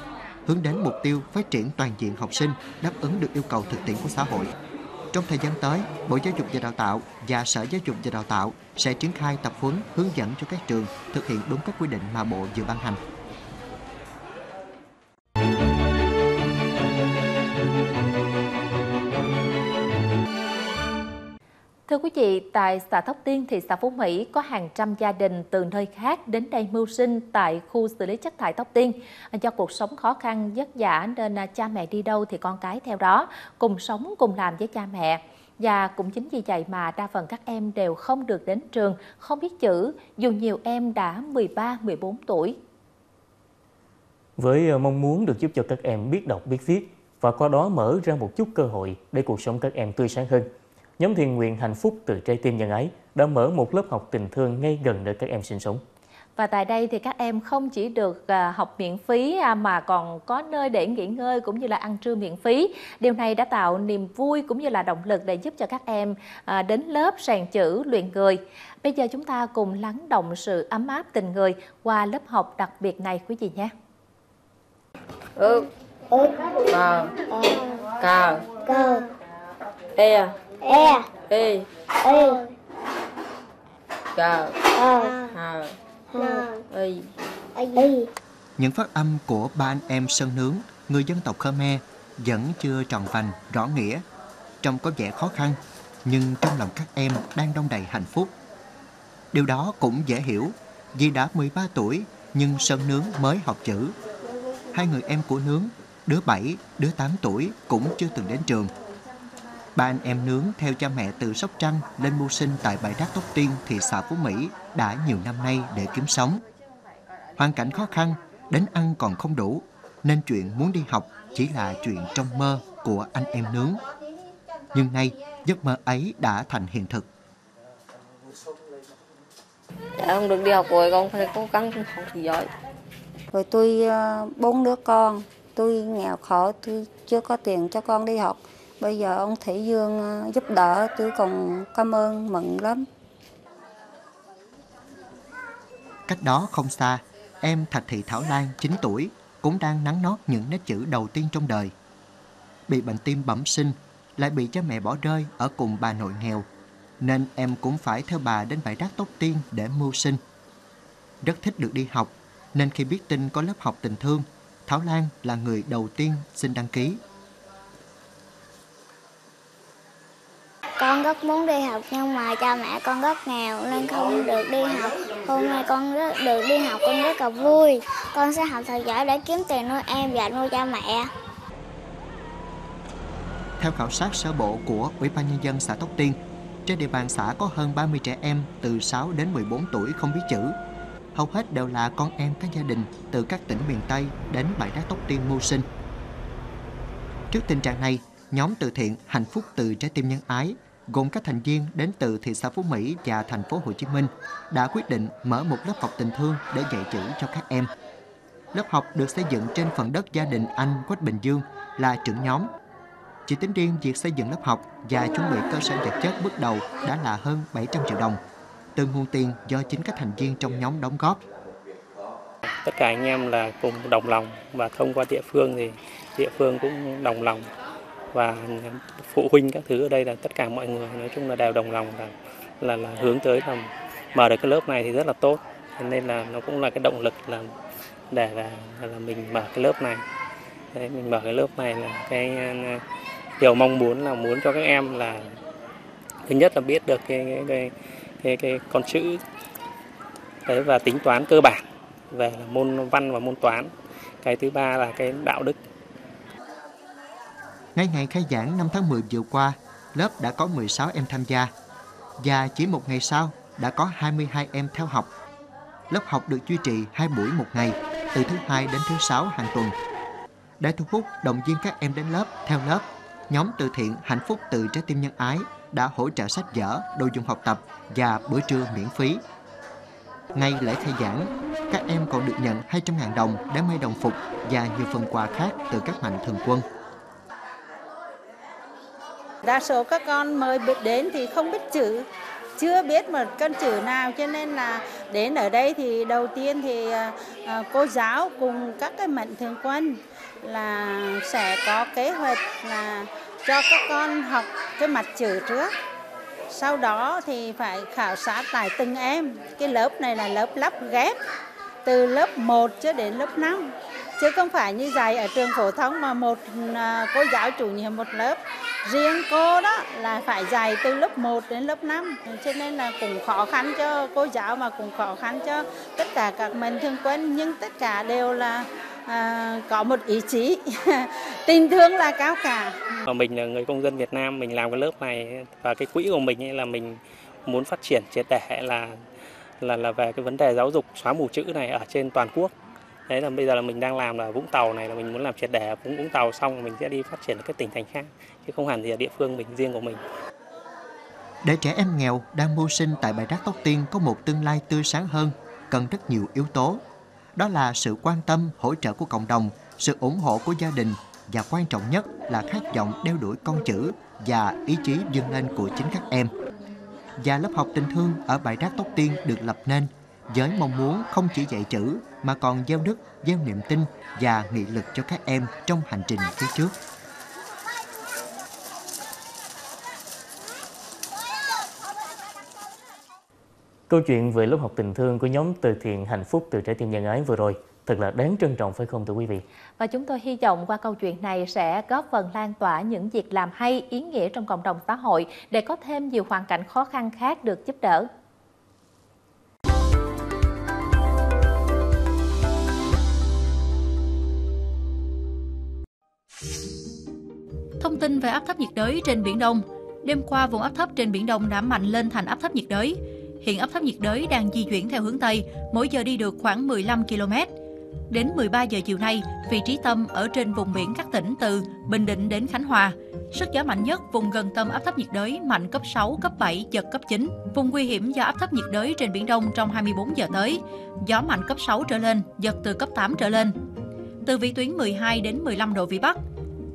hướng đến mục tiêu phát triển toàn diện học sinh đáp ứng được yêu cầu thực tiễn của xã hội. Trong thời gian tới, Bộ Giáo dục và Đào tạo và Sở Giáo dục và Đào tạo sẽ triển khai tập huấn hướng dẫn cho các trường thực hiện đúng các quy định mà Bộ vừa ban hành. Thưa quý vị, tại xã Thóc Tiên, thị xã Phú Mỹ có hàng trăm gia đình từ nơi khác đến đây mưu sinh tại khu xử lý chất thải Thóc Tiên. Do cuộc sống khó khăn, vất vả nên à, cha mẹ đi đâu thì con cái theo đó, cùng sống cùng làm với cha mẹ. Và cũng chính vì vậy mà đa phần các em đều không được đến trường, không biết chữ, dù nhiều em đã 13, 14 tuổi. Với à, mong muốn được giúp cho các em biết đọc, biết viết và qua đó mở ra một chút cơ hội để cuộc sống các em tươi sáng hơn nhóm thiện nguyện hạnh phúc từ trái tim nhân ái đã mở một lớp học tình thương ngay gần nơi các em sinh sống. Và tại đây thì các em không chỉ được à, học miễn phí à, mà còn có nơi để nghỉ ngơi cũng như là ăn trưa miễn phí. Điều này đã tạo niềm vui cũng như là động lực để giúp cho các em à, đến lớp sàn chữ luyện người. Bây giờ chúng ta cùng lắng động sự ấm áp tình người qua lớp học đặc biệt này quý vị nhé. Ừ. Ừ. Cờ. Cờ. Cờ. E e. E. E. G. H. I. I. Những phát âm của ba anh em sơn nướng người dân tộc Khmer vẫn chưa tròn vành rõ nghĩa. Trông có vẻ khó khăn nhưng trong lòng các em đang đông đầy hạnh phúc. Điều đó cũng dễ hiểu vì đã 13 tuổi nhưng sơn nướng mới học chữ. Hai người em của nướng đứa 7, đứa 8 tuổi cũng chưa từng đến trường Ba anh em nướng theo cha mẹ từ Sóc Trăng lên mưu sinh tại bãi rác Tóc Tiên, thị xã Phú Mỹ đã nhiều năm nay để kiếm sống. Hoàn cảnh khó khăn, đến ăn còn không đủ, nên chuyện muốn đi học chỉ là chuyện trong mơ của anh em nướng. Nhưng nay, giấc mơ ấy đã thành hiện thực. Dạ, không được đi học rồi, con phải cố gắng học thì giỏi. Rồi tôi ờ, bốn đứa con, tôi nghèo khổ, tôi chưa có tiền cho con đi học. Bây giờ ông Thị Dương ờ, giúp đỡ tôi còn cảm ơn mừng lắm. Cách đó không xa, em Thạch Thị Thảo Lan 9 tuổi cũng đang nắng nót những nét chữ đầu tiên trong đời. Bị bệnh tim bẩm sinh, lại bị cha mẹ bỏ rơi ở cùng bà nội nghèo, nên em cũng phải theo bà đến bãi rác Tóc Tiên để mưu sinh. Rất thích được đi học, nên khi biết tin có lớp học tình thương, Thảo Lan là người đầu tiên xin đăng ký. Rất muốn đi học nhưng mà cha mẹ con rất nghèo nên không được đi học. Hôm nay con rất được đi học con rất là vui. Con sẽ học thật giỏi để kiếm tiền nuôi em và nuôi cha mẹ. Theo khảo sát sơ bộ của Ủy ban Nhân dân xã Tóc Tiên, trên địa bàn xã có hơn 30 trẻ em từ 6 đến 14 tuổi không biết chữ. Hầu hết đều là con em các gia đình từ các tỉnh miền Tây đến bãi đá Tóc Tiên mưu sinh. Trước tình trạng này, nhóm từ thiện Hạnh phúc từ trái tim nhân ái gồm các thành viên đến từ thị xã Phú Mỹ và thành phố Hồ Chí Minh đã quyết định mở một lớp học tình thương để dạy chữ cho các em. Lớp học được xây dựng trên phần đất gia đình anh Quách Bình Dương là trưởng nhóm. Chỉ tính riêng việc xây dựng lớp học và chuẩn bị cơ sở vật chất bước đầu đã là hơn 700 triệu đồng, từ nguồn tiền do chính các thành viên trong nhóm đóng góp. Tất cả anh em là cùng đồng lòng và thông qua địa phương thì địa phương cũng đồng lòng và phụ huynh các thứ ở đây là tất cả mọi người nói chung là đều đồng lòng là là, là hướng tới là mở được cái lớp này thì rất là tốt. Nên là nó cũng là cái động lực là để là, là mình mở cái lớp này. Đấy, mình mở cái lớp này là cái điều mong muốn là muốn cho các em là thứ nhất là biết được cái cái cái, cái, cái con chữ đấy và tính toán cơ bản về là môn văn và môn toán. Cái thứ ba là cái đạo đức ngay ngày khai giảng năm tháng 10 vừa qua lớp đã có 16 em tham gia. Và chỉ một ngày sau đã có 22 em theo học. Lớp học được duy trì hai buổi một ngày từ thứ hai đến thứ sáu hàng tuần. Để thu hút động viên các em đến lớp theo lớp nhóm từ thiện hạnh phúc từ trái tim nhân ái đã hỗ trợ sách vở đồ dùng học tập và bữa trưa miễn phí. Ngay lễ khai giảng, các em còn được nhận 200.000 đồng để may đồng phục và nhiều phần quà khác từ các mạnh thường quân. Đa số các con mới biết đến thì không biết chữ, chưa biết một con chữ nào cho nên là đến ở đây thì đầu tiên thì à, à, cô giáo cùng các cái mạnh thường quân là sẽ có kế hoạch là cho các con học cái mặt chữ trước sau đó thì phải khảo sát lại từng em. Cái lớp này là lớp lắp ghép từ lớp 1 cho đến lớp 5. Chứ không phải như dạy ở trường phổ thông mà một à, cô giáo chủ nhiệm một lớp. Riêng cô đó là phải dạy từ lớp 1 đến lớp 5. Cho nên là cũng khó khăn cho cô giáo mà cũng khó khăn cho tất cả các mình thường quân. Nhưng tất cả đều là à, có một ý chí tình thương là cao cả Và mình là người công dân Việt Nam mình làm cái lớp này và cái quỹ của mình ấy là mình muốn phát triển triệt để là là là về cái vấn đề giáo dục xóa mù chữ này ở trên toàn quốc đấy là bây giờ là mình đang làm là Vũng Tàu này là mình muốn làm triệt để Vũng Vũng Tàu xong mình sẽ đi phát triển ở các tỉnh thành khác chứ không hẳn gì ở địa phương mình riêng của mình để trẻ em nghèo đang mưu sinh tại bãi rác Tóc Tiên có một tương lai tươi sáng hơn cần rất nhiều yếu tố đó là sự quan tâm, hỗ trợ của cộng đồng, sự ủng hộ của gia đình và quan trọng nhất là khát vọng đeo đuổi con chữ và ý chí vươn lên của chính các em. Và lớp học tình thương ở bãi rác Tóc Tiên được lập nên với mong muốn không chỉ dạy chữ mà còn gieo đức, gieo niềm tin và nghị lực cho các em trong hành trình phía trước. Câu chuyện về lớp học tình thương của nhóm từ thiện hạnh phúc từ trái tim nhân ái vừa rồi thật là đáng trân trọng phải không thưa quý vị? Và chúng tôi hy vọng qua câu chuyện này sẽ góp phần lan tỏa những việc làm hay, ý nghĩa trong cộng đồng xã hội để có thêm nhiều hoàn cảnh khó khăn khác được giúp đỡ. Thông tin về áp thấp nhiệt đới trên Biển Đông Đêm qua, vùng áp thấp trên Biển Đông đã mạnh lên thành áp thấp nhiệt đới. Hiện áp thấp nhiệt đới đang di chuyển theo hướng Tây, mỗi giờ đi được khoảng 15 km. Đến 13 giờ chiều nay, vị trí tâm ở trên vùng biển các tỉnh từ Bình Định đến Khánh Hòa. Sức gió mạnh nhất vùng gần tâm áp thấp nhiệt đới mạnh cấp 6, cấp 7, giật cấp 9. Vùng nguy hiểm do áp thấp nhiệt đới trên Biển Đông trong 24 giờ tới. Gió mạnh cấp 6 trở lên, giật từ cấp 8 trở lên. Từ vĩ tuyến 12 đến 15 độ Vĩ Bắc.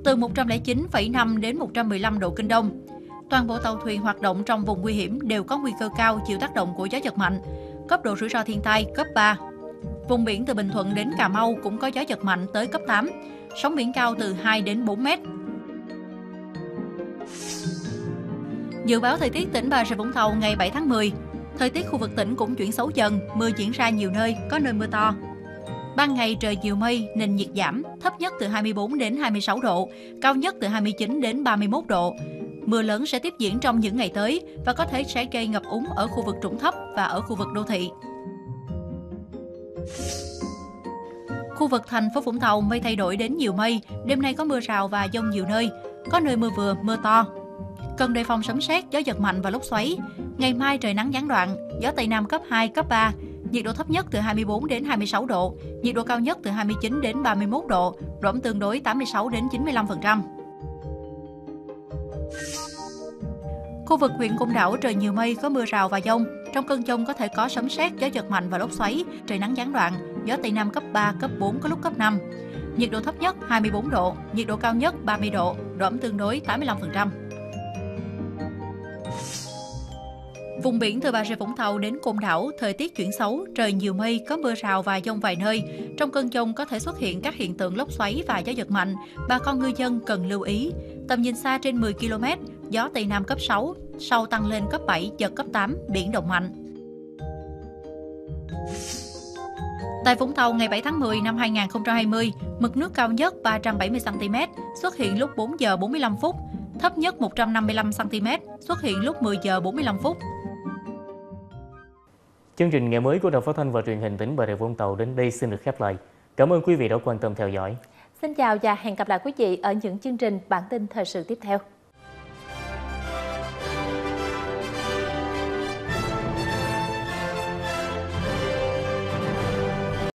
Từ 109,5 đến 115 độ Kinh Đông toàn bộ tàu thuyền hoạt động trong vùng nguy hiểm đều có nguy cơ cao chịu tác động của gió giật mạnh. Cấp độ rủi ro thiên tai cấp 3. Vùng biển từ Bình Thuận đến Cà Mau cũng có gió giật mạnh tới cấp 8, sóng biển cao từ 2 đến 4 mét. Dự báo thời tiết tỉnh Bà Rịa Vũng Tàu ngày 7 tháng 10. Thời tiết khu vực tỉnh cũng chuyển xấu dần, mưa diễn ra nhiều nơi, có nơi mưa to. Ban ngày trời nhiều mây, nên nhiệt giảm, thấp nhất từ 24 đến 26 độ, cao nhất từ 29 đến 31 độ. Mưa lớn sẽ tiếp diễn trong những ngày tới và có thể sẽ gây ngập úng ở khu vực trũng thấp và ở khu vực đô thị. Khu vực thành phố Vũng Tàu mây thay đổi đến nhiều mây, đêm nay có mưa rào và dông nhiều nơi, có nơi mưa vừa, mưa to. Cần đề phòng sấm sét, gió giật mạnh và lốc xoáy. Ngày mai trời nắng gián đoạn, gió Tây Nam cấp 2, cấp 3, nhiệt độ thấp nhất từ 24 đến 26 độ, nhiệt độ cao nhất từ 29 đến 31 độ, độ ẩm tương đối 86 đến 95%. Khu vực huyện Côn Đảo trời nhiều mây, có mưa rào và dông. Trong cơn dông có thể có sấm sét, gió giật mạnh và lốc xoáy, trời nắng gián đoạn, gió Tây Nam cấp 3, cấp 4, có lúc cấp 5. nhiệt độ thấp nhất 24 độ, nhiệt độ cao nhất 30 độ, độ ẩm tương đối 85%. Vùng biển từ Bà Rịa Vũng Tàu đến Côn Đảo, thời tiết chuyển xấu, trời nhiều mây, có mưa rào và dông vài nơi. Trong cơn dông có thể xuất hiện các hiện tượng lốc xoáy và gió giật mạnh. Bà con ngư dân cần lưu ý. Tầm nhìn xa trên 10 km, gió Tây Nam cấp 6, sau tăng lên cấp 7, giật cấp 8, biển động mạnh. Tại Vũng Tàu ngày 7 tháng 10 năm 2020, mực nước cao nhất 370cm xuất hiện lúc 4 giờ 45 phút, thấp nhất 155cm xuất hiện lúc 10 giờ 45 phút. Chương trình ngày mới của Đài Phát thanh và Truyền hình tỉnh Bà Rịa Vũng Tàu đến đây xin được khép lại. Cảm ơn quý vị đã quan tâm theo dõi. Xin chào và hẹn gặp lại quý vị ở những chương trình bản tin thời sự tiếp theo.